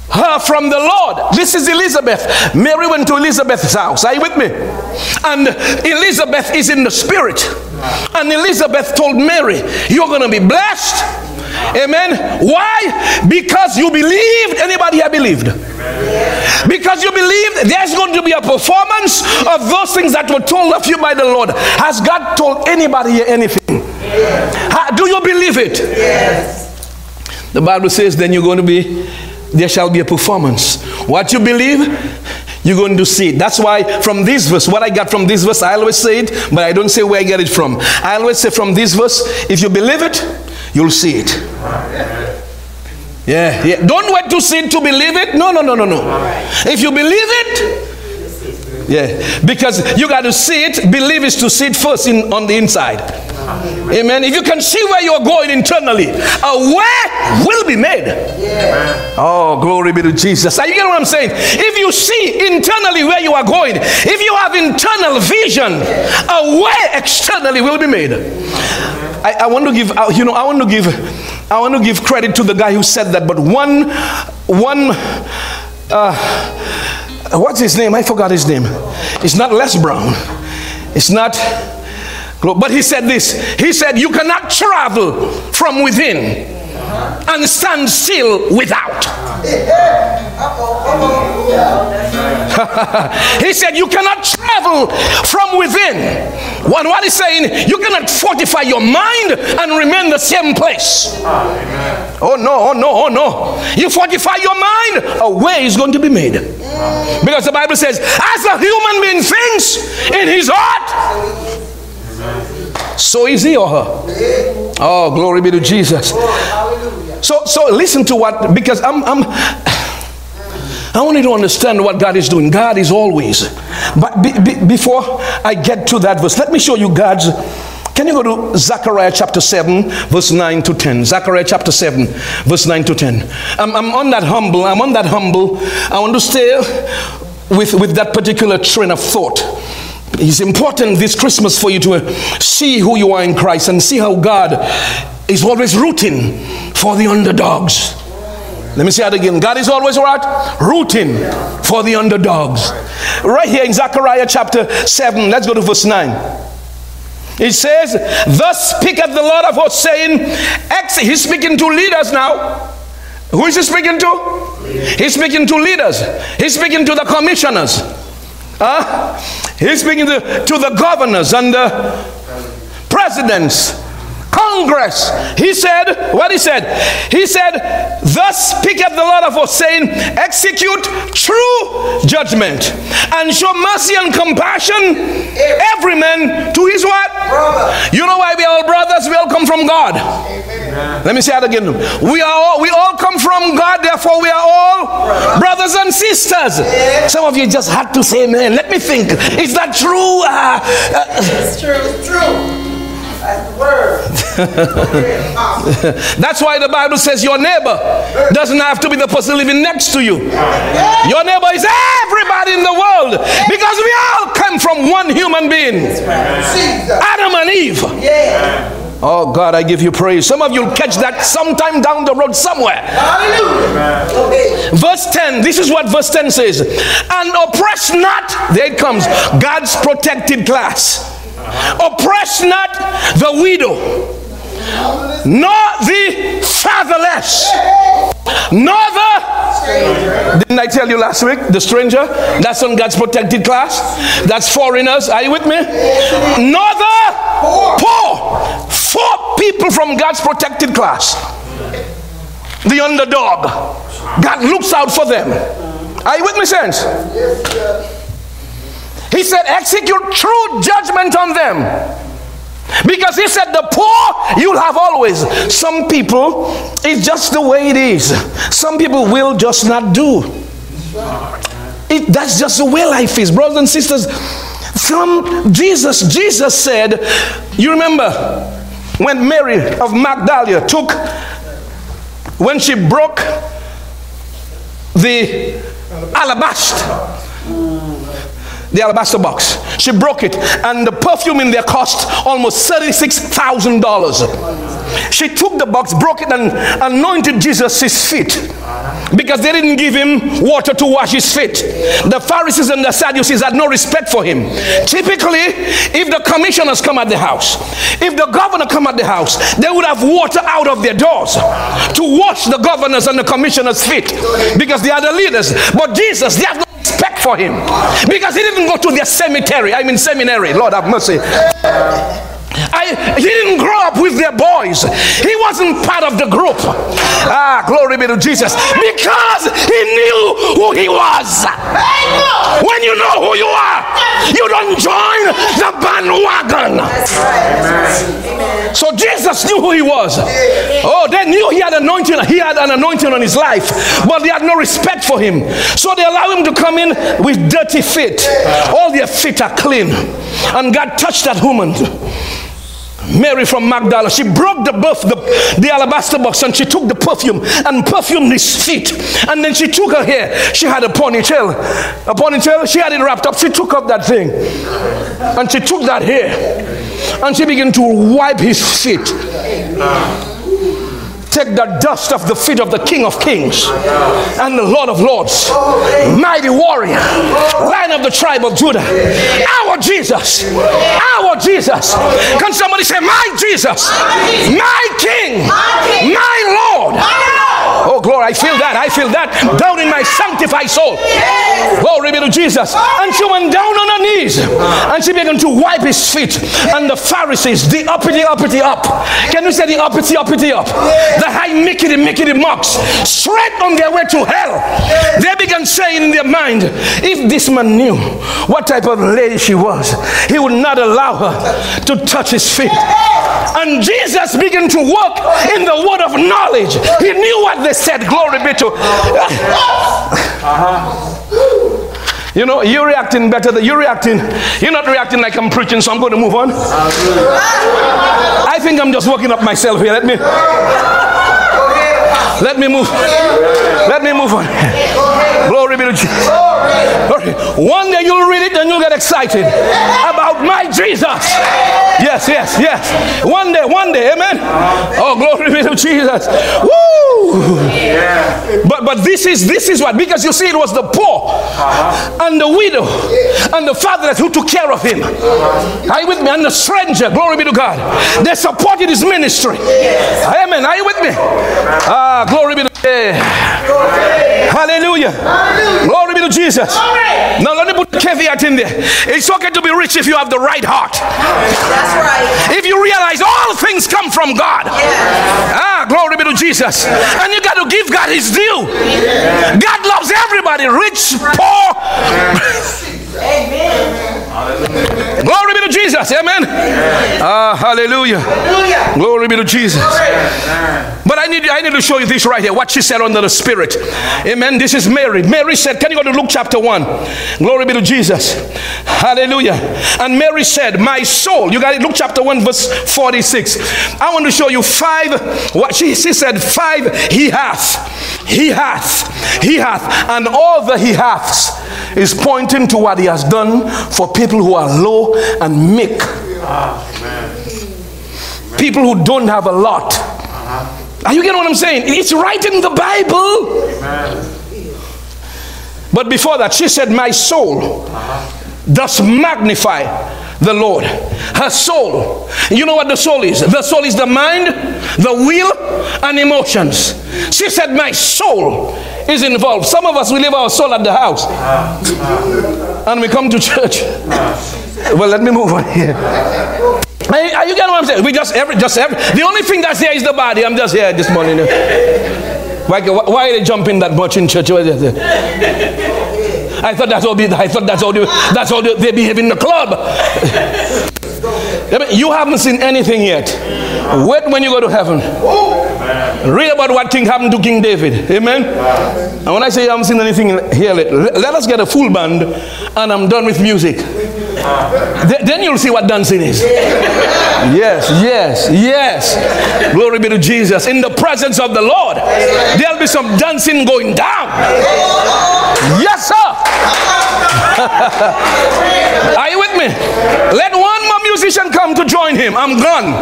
her from the Lord. This is Elizabeth. Mary went to Elizabeth's house. Are you with me? And Elizabeth is in the spirit. And Elizabeth told Mary, You're going to be blessed. Amen. Why? Because you believed. Anybody here believed? Because you believed there's going to be a performance of those things that were told of you by the Lord. Has God told anybody here anything? Do you believe it? Yes. The Bible says then you're going to be there shall be a performance. What you believe, you're going to see. That's why from this verse, what I got from this verse, I always say it, but I don't say where I get it from. I always say from this verse, if you believe it, you'll see it. Yeah, yeah. Don't wait to see it to believe it. No, no, no, no, no. If you believe it, yeah, because you got to see it. Believe is to see it first in on the inside. Amen. If you can see where you're going internally, a way will be made. Oh, glory be to Jesus. Are you getting what I'm saying? If you see internally where you are going, if you have internal vision, a way externally will be made. I, I want to give, uh, you know, I want to give, I want to give credit to the guy who said that. But one, one. Uh, Uh, what's his name? I forgot his name. It's not Les Brown. It's not. But he said this. He said, You cannot travel from within and stand still without. he said, You cannot travel from within. What, what he's saying, you cannot fortify your mind and remain the same place. Oh no, oh no, oh no. You fortify your mind, a way is going to be made. Because the Bible says, as a human being thinks in his heart, so is he or her. Oh, glory be to Jesus. So, so listen to what because I'm, I'm I want you to understand what God is doing. God is always. But be, be, before I get to that verse, let me show you God's. Can you go to Zechariah chapter 7, verse 9 to 10? Zechariah chapter 7, verse 9 to 10. I'm, I'm on that humble. I'm on that humble. I want to stay with, with that particular train of thought. It's important this Christmas for you to see who you are in Christ and see how God is always rooting for the underdogs. Let me say that again. God is always what? Rooting for the underdogs. Right here in Zechariah chapter 7, let's go to verse 9. It says, Thus speaketh the Lord of hosts, saying, Ex He's speaking to leaders now. Who is he speaking to? He's speaking to leaders. He's speaking to the commissioners. Huh? He's speaking to, to the governors and the presidents Congress. He said, what he said? He said, Thus speaketh the Lord of hosts, saying, Execute true judgment and show mercy and compassion every man to his what? Brother. You know why we are all brothers? We all come from God. Let me say that again. We are all we all come from God, therefore we are all brothers and sisters. Some of you just had to say, man, let me think. Is that true? Uh, uh, It's true. It's true. That's the word. Go ahead, Apostle. that's why the Bible says your neighbor doesn't have to be the person living next to you. Your neighbor is everybody in the world because we all come from one human being, Adam and Eve. Oh God, I give you praise. Some of you will catch that sometime down the road somewhere. Hallelujah. Verse 10, this is what verse 10 says. And oppress not, there it comes, God's protected class. Oppress not the widow, nor the fatherless, nor the. Didn't I tell you last week? The stranger, that's on God's protected class. That's foreigners. Are you with me? Nor the poor. Four people from God's protected class the underdog. God looks out for them. Are you with me, saints? He said, execute true judgment on them. Because he said, the poor you'll have always. Some people, it's just the way it is. Some people will just not do. It, that's just the way life is, brothers and sisters. From Jesus, Jesus said, you remember when Mary of Magdala took when she broke the alabaster the alabaster box. She broke it and the perfume in there cost almost $36,000 she took the box broke it and anointed Jesus' feet. Because they didn't give him water to wash his feet. The Pharisees and the Sadducees had no respect for him. Typically if the commissioners come at the house if the governor come at the house they would have water out of their doors to wash the governors and the commissioners feet. Because they are the leaders. But Jesus they have no respect for him. Because he didn't go to their cemetery I mean seminary. Lord have mercy I, he didn't grow up with their boys. He wasn't part of the group. Ah, glory be to Jesus. Because he knew who he was. When you know who you are, you don't join the bandwagon. So Jesus knew who he was. Oh, they knew he had anointing. He had an anointing on his life, but they had no respect for him. So they allow him to come in with dirty feet. All their feet are clean, and God touched that woman. Mary from Magdala, she broke the buff, the, the alabaster box, and she took the perfume and perfumed his feet. And then she took her hair. She had a ponytail. A ponytail, she had it wrapped up. She took up that thing. And she took that hair. And she began to wipe his feet. Take the dust off the feet of the King of Kings and the Lord of Lords, mighty warrior, lion of the tribe of Judah, our Jesus, our Jesus. Can somebody say, My Jesus, my King, my Lord? Oh, glory, I feel that, I feel that down in my sanctified soul. Glory be to Jesus. And she went down on her knees and she began to wipe his feet. And the Pharisees, the uppity, uppity up. Can you say the uppity, uppity up? The high mickety, mickety mocks, straight on their way to hell. They began saying in their mind, if this man knew what type of lady she was, he would not allow her to touch his feet. And Jesus began to walk in the word of knowledge. He knew what they said. Glory be to. Uh-huh. You know, you're reacting better than you're reacting. You're not reacting like I'm preaching, so I'm going to move on. I think I'm just working up myself here. Let me let me move. Let me move on. Glory be to Jesus. One day you'll read it and you'll get excited about my Jesus. Yes, yes, yes. One day, one day, amen. Oh, glory be to Jesus. Woo! But but this is this is what because you see it was the poor and the widow and the fatherless who took care of him. Are you with me? And the stranger, glory be to God. They supported his ministry. Amen. Are you with me? Ah, glory be to Hallelujah. Glory be to Jesus. Now let me put a caveat in there. It's okay to be rich if you have the right heart. That's right. If you realize all things come from God. Ah, glory be to Jesus. And you got to give God his due. God loves everybody, rich, poor more. Amen. Glory be to Jesus. Amen. Ah, hallelujah. Glory be to Jesus. But I need, I need to show you this right here. What she said under the Spirit. Amen. This is Mary. Mary said, Can you go to Luke chapter 1? Glory be to Jesus. Hallelujah. And Mary said, My soul. You got it? Luke chapter 1, verse 46. I want to show you five. What she, she said, five he hath. He hath. He hath. And all that he hath is pointing to what he has done for people who are low and meek. People who don't have a lot. Are you getting what I'm saying? It's right in the Bible. But before that, she said, My soul does magnify the Lord. Her soul. You know what the soul is? The soul is the mind, the will, and emotions. She said, My soul is involved. Some of us, we leave our soul at the house and we come to church. Well, let me move on here. Are, are you getting what I'm saying? We just every just every the only thing that's here is the body. I'm just here this morning. Why, why are they jumping that much in church? I thought that's all. Be, I thought that's all. They, that's all they behave in the club. You haven't seen anything yet. Wait when you go to heaven. Read about what King happened to King David. Amen. And when I say you haven't seen anything here, let us get a full band, and I'm done with music. Then you'll see what dancing is. Yes, yes, yes. Glory be to Jesus. In the presence of the Lord, there'll be some dancing going down. Yes, sir. Are you with me? Let one more musician come to join him. I'm gone.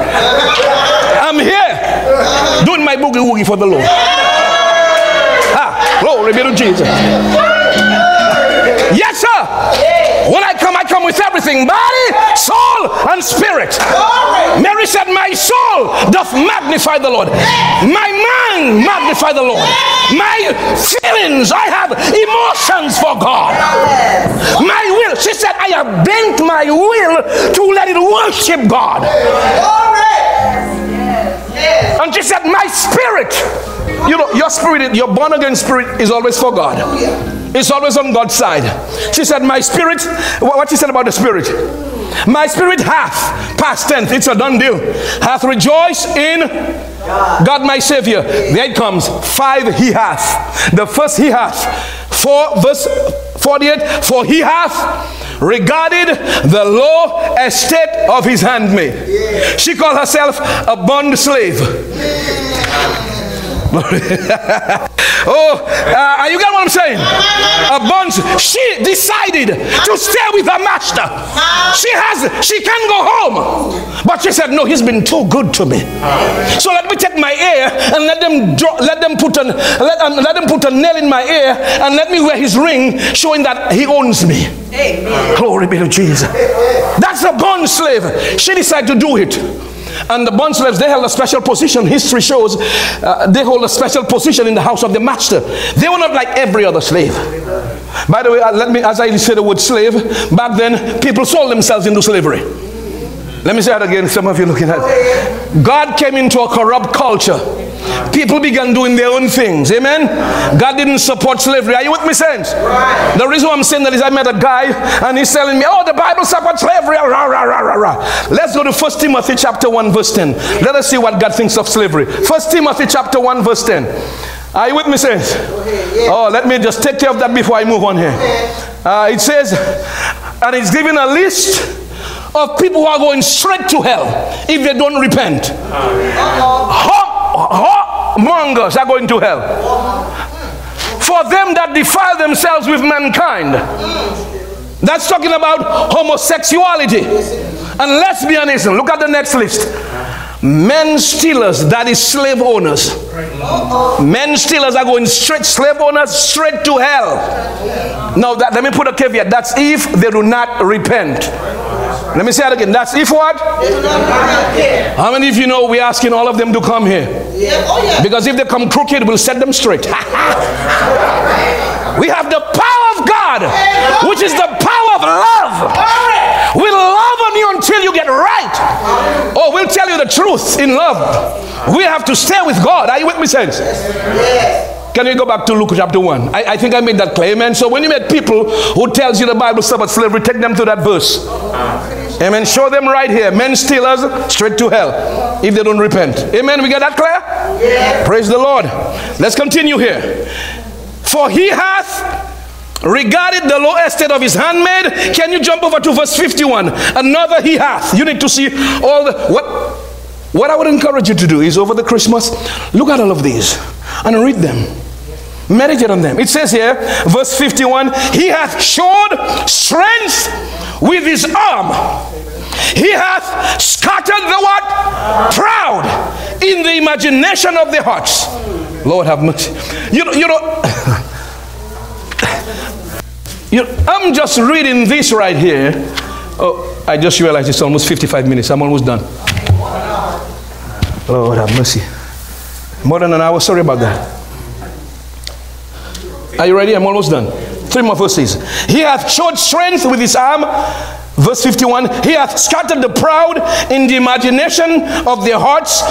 I'm here doing my boogie woogie for the Lord. Ah, glory be to Jesus. Yes, sir. When I come, I come with everything body, soul, and spirit. Mary said, My soul doth magnify the Lord. My mind magnify the Lord. My feelings, I have emotions for God. My will, she said, I have bent my will to let it worship God. And she said, My spirit, you know, your spirit, your born again spirit is always for God. It's always on God's side. She said, My spirit, what she said about the spirit? My spirit hath, past tense, it's a done deal, hath rejoiced in God my Savior. There it comes. Five he hath. The first he hath. Four, verse 48. For he hath regarded the low estate of his handmaid. She called herself a bond slave. oh, uh, are you getting what I'm saying? A bond. She decided to stay with her master. She has. She can go home, but she said, "No, he's been too good to me. So let me take my ear and let them draw, let them put an let, um, let them put a nail in my ear and let me wear his ring, showing that he owns me." Glory be to Jesus. That's a bond slave. She decided to do it. And the bond slaves, they held a special position. History shows uh, they hold a special position in the house of the master. They were not like every other slave. By the way, uh, let me, as I say the word slave, back then people sold themselves into slavery. Let me say that again. Some of you looking at it. God came into a corrupt culture. People began doing their own things. Amen. God didn't support slavery. Are you with me, saints? The reason why I'm saying that is I met a guy and he's telling me, "Oh, the Bible supports slavery." Rah, rah, rah, rah, rah. Let's go to 1 Timothy chapter 1, verse 10. Let us see what God thinks of slavery. 1 Timothy chapter 1, verse 10. Are you with me, saints? Oh, let me just take care of that before I move on here. Uh, it says, and it's giving a list of people who are going straight to hell if they don't repent. Whoremongers are going to hell. For them that defile themselves with mankind. That's talking about homosexuality and lesbianism. Look at the next list. Men stealers, that is slave owners. Men stealers are going straight, slave owners straight to hell. Now, that, let me put a caveat. That's if they do not repent. Let me say it again. That's if what? How many of you know we're asking all of them to come here? Yeah. Oh, yeah. Because if they come crooked, we'll set them straight. we have the power of God, which is the power of love. On you get right. Oh, we'll tell you the truth in love. We have to stay with God. Are you with me, saints? Yes. Can you go back to Luke chapter 1? I, I think I made that clear, amen. So when you meet people who tells you the Bible stuff about slavery, take them to that verse. Amen. Show them right here. Men stealers straight to hell if they don't repent. Amen. We get that clear? Yes. Praise the Lord. Let's continue here. For he hath regarded the low estate of his handmaid. Can you jump over to verse 51? Another he hath. You need to see all the what what I would encourage you to do is over the Christmas, look at all of these and read them. Meditate on them. It says here, verse 51 He hath showed strength with his arm. He hath scattered the what? Proud in the imagination of the hearts. Lord have mercy. You know, you know, you I'm just reading this right here. Oh, I just realized it's almost 55 minutes. I'm almost done. Oh, Lord have mercy. More than an hour. Sorry about that. Are you ready? I'm almost done. Three more verses. He hath showed strength with his arm. Verse 51 He hath scattered the proud in the imagination of their hearts.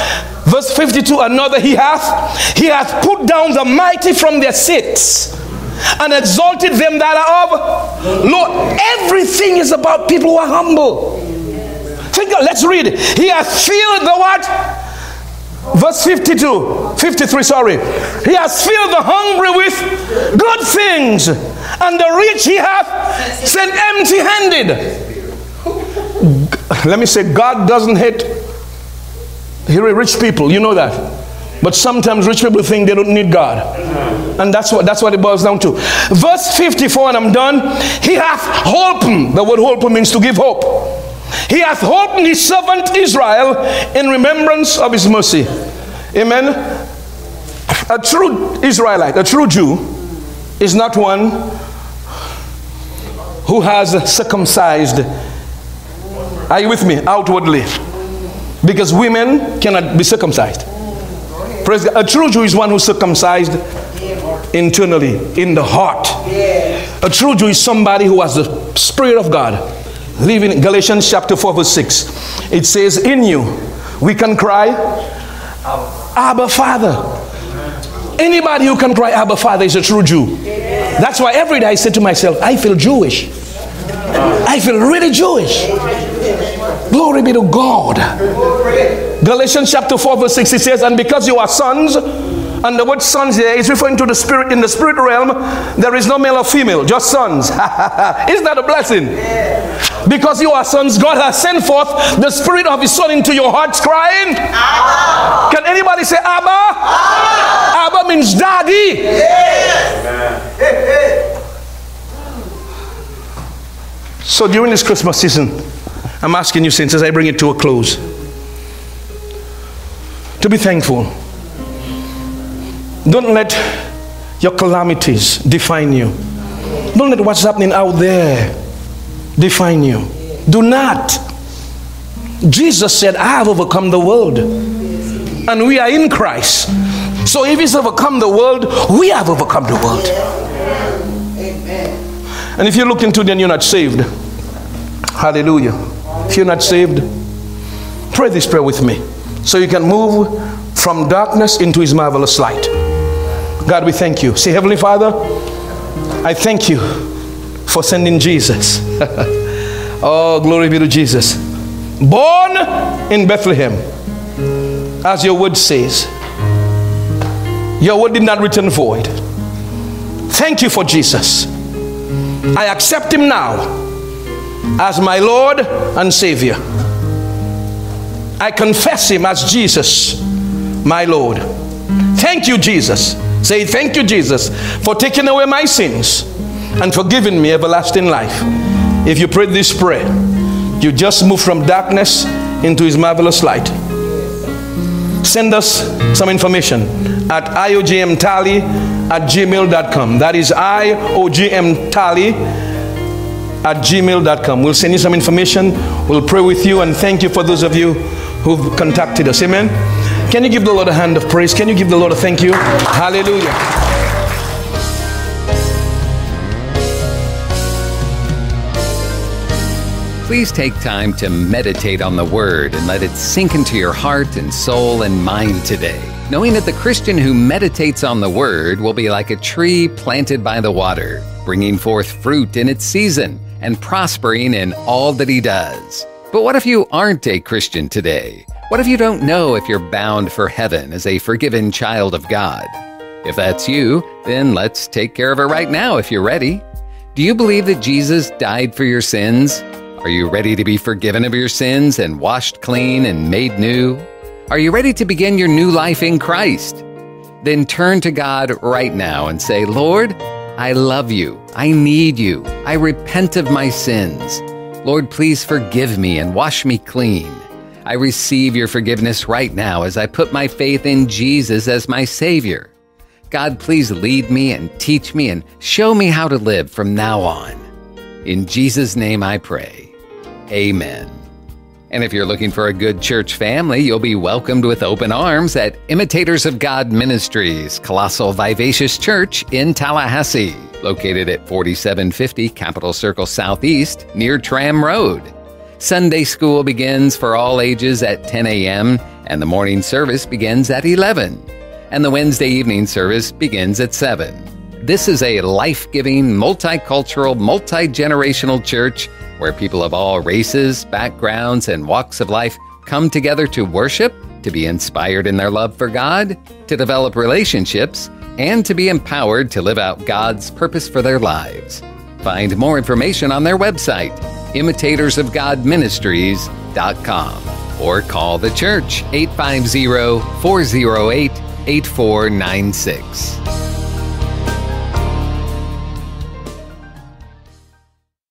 Verse 52 Another he hath. He hath put down the mighty from their seats and exalted them that are of. Lord, everything is about people who are humble. Think, let's read. He hath filled the what? Verse 52, 53, sorry. He has filled the hungry with good things, and the rich he hath sent empty handed. Let me say, God doesn't hate rich people. You know that. But sometimes rich people think they don't need God. And that's what that's what it boils down to. Verse 54, and I'm done. He hath holpen. The word holpen means to give hope. He hath holpen his servant Israel in remembrance of his mercy. Amen. A true Israelite, a true Jew, is not one who has circumcised. Are you with me? Outwardly. Because women cannot be circumcised. Praise God. A true Jew is one who's circumcised internally, in the heart. A true Jew is somebody who has the Spirit of God. Living in Galatians chapter 4, verse 6. It says, In you we can cry, Abba Father. Anybody who can cry Abba Father is a true Jew. That's why every day I say to myself, I feel Jewish. I feel really Jewish. Glory be to God. Galatians chapter 4, verse 6, it says, And because you are sons, and the word sons there is referring to the spirit in the spirit realm, there is no male or female, just sons. Isn't that a blessing? Because you are sons, God has sent forth the spirit of his son into your hearts, crying. Abba. Can anybody say Abba? Abba, Abba means daddy. Yes. So during this Christmas season, I'm asking you, since as I bring it to a close, to be thankful. Don't let your calamities define you. Don't let what's happening out there define you. Do not. Jesus said, I have overcome the world. And we are in Christ. So if he's overcome the world, we have overcome the world. And if you look into then you're not saved. Hallelujah. If you're not saved, pray this prayer with me. So you can move from darkness into his marvelous light. God, we thank you. Say, Heavenly Father, I thank you for sending Jesus. oh, glory be to Jesus. Born in Bethlehem, as your word says. Your word did not return void. Thank you for Jesus. I accept him now as my Lord and Savior. I confess him as Jesus, my Lord. Thank you, Jesus. Say, Thank you, Jesus, for taking away my sins and for giving me everlasting life. If you prayed this prayer, you just move from darkness into his marvelous light. Send us some information at iogmtally at gmail.com. That is iogmtally at gmail.com. We'll send you some information. We'll pray with you and thank you for those of you who've contacted us. Amen. Can you give the Lord a hand of praise? Can you give the Lord a thank you? Hallelujah. Please take time to meditate on the Word and let it sink into your heart and soul and mind today, knowing that the Christian who meditates on the Word will be like a tree planted by the water, bringing forth fruit in its season and prospering in all that he does. But what if you aren't a Christian today? What if you don't know if you're bound for heaven as a forgiven child of God? If that's you, then let's take care of it right now if you're ready. Do you believe that Jesus died for your sins? Are you ready to be forgiven of your sins and washed clean and made new? Are you ready to begin your new life in Christ? Then turn to God right now and say, Lord, I love you. I need you. I repent of my sins. Lord, please forgive me and wash me clean. I receive your forgiveness right now as I put my faith in Jesus as my Savior. God, please lead me and teach me and show me how to live from now on. In Jesus' name I pray. Amen. And if you're looking for a good church family, you'll be welcomed with open arms at Imitators of God Ministries, Colossal Vivacious Church in Tallahassee, located at 4750 Capitol Circle Southeast near Tram Road. Sunday school begins for all ages at 10 a.m., and the morning service begins at 11, and the Wednesday evening service begins at 7. This is a life giving, multicultural, multi generational church where people of all races, backgrounds, and walks of life come together to worship, to be inspired in their love for God, to develop relationships, and to be empowered to live out God's purpose for their lives. Find more information on their website, imitatorsofgodministries.com, or call the church 850 408 8496.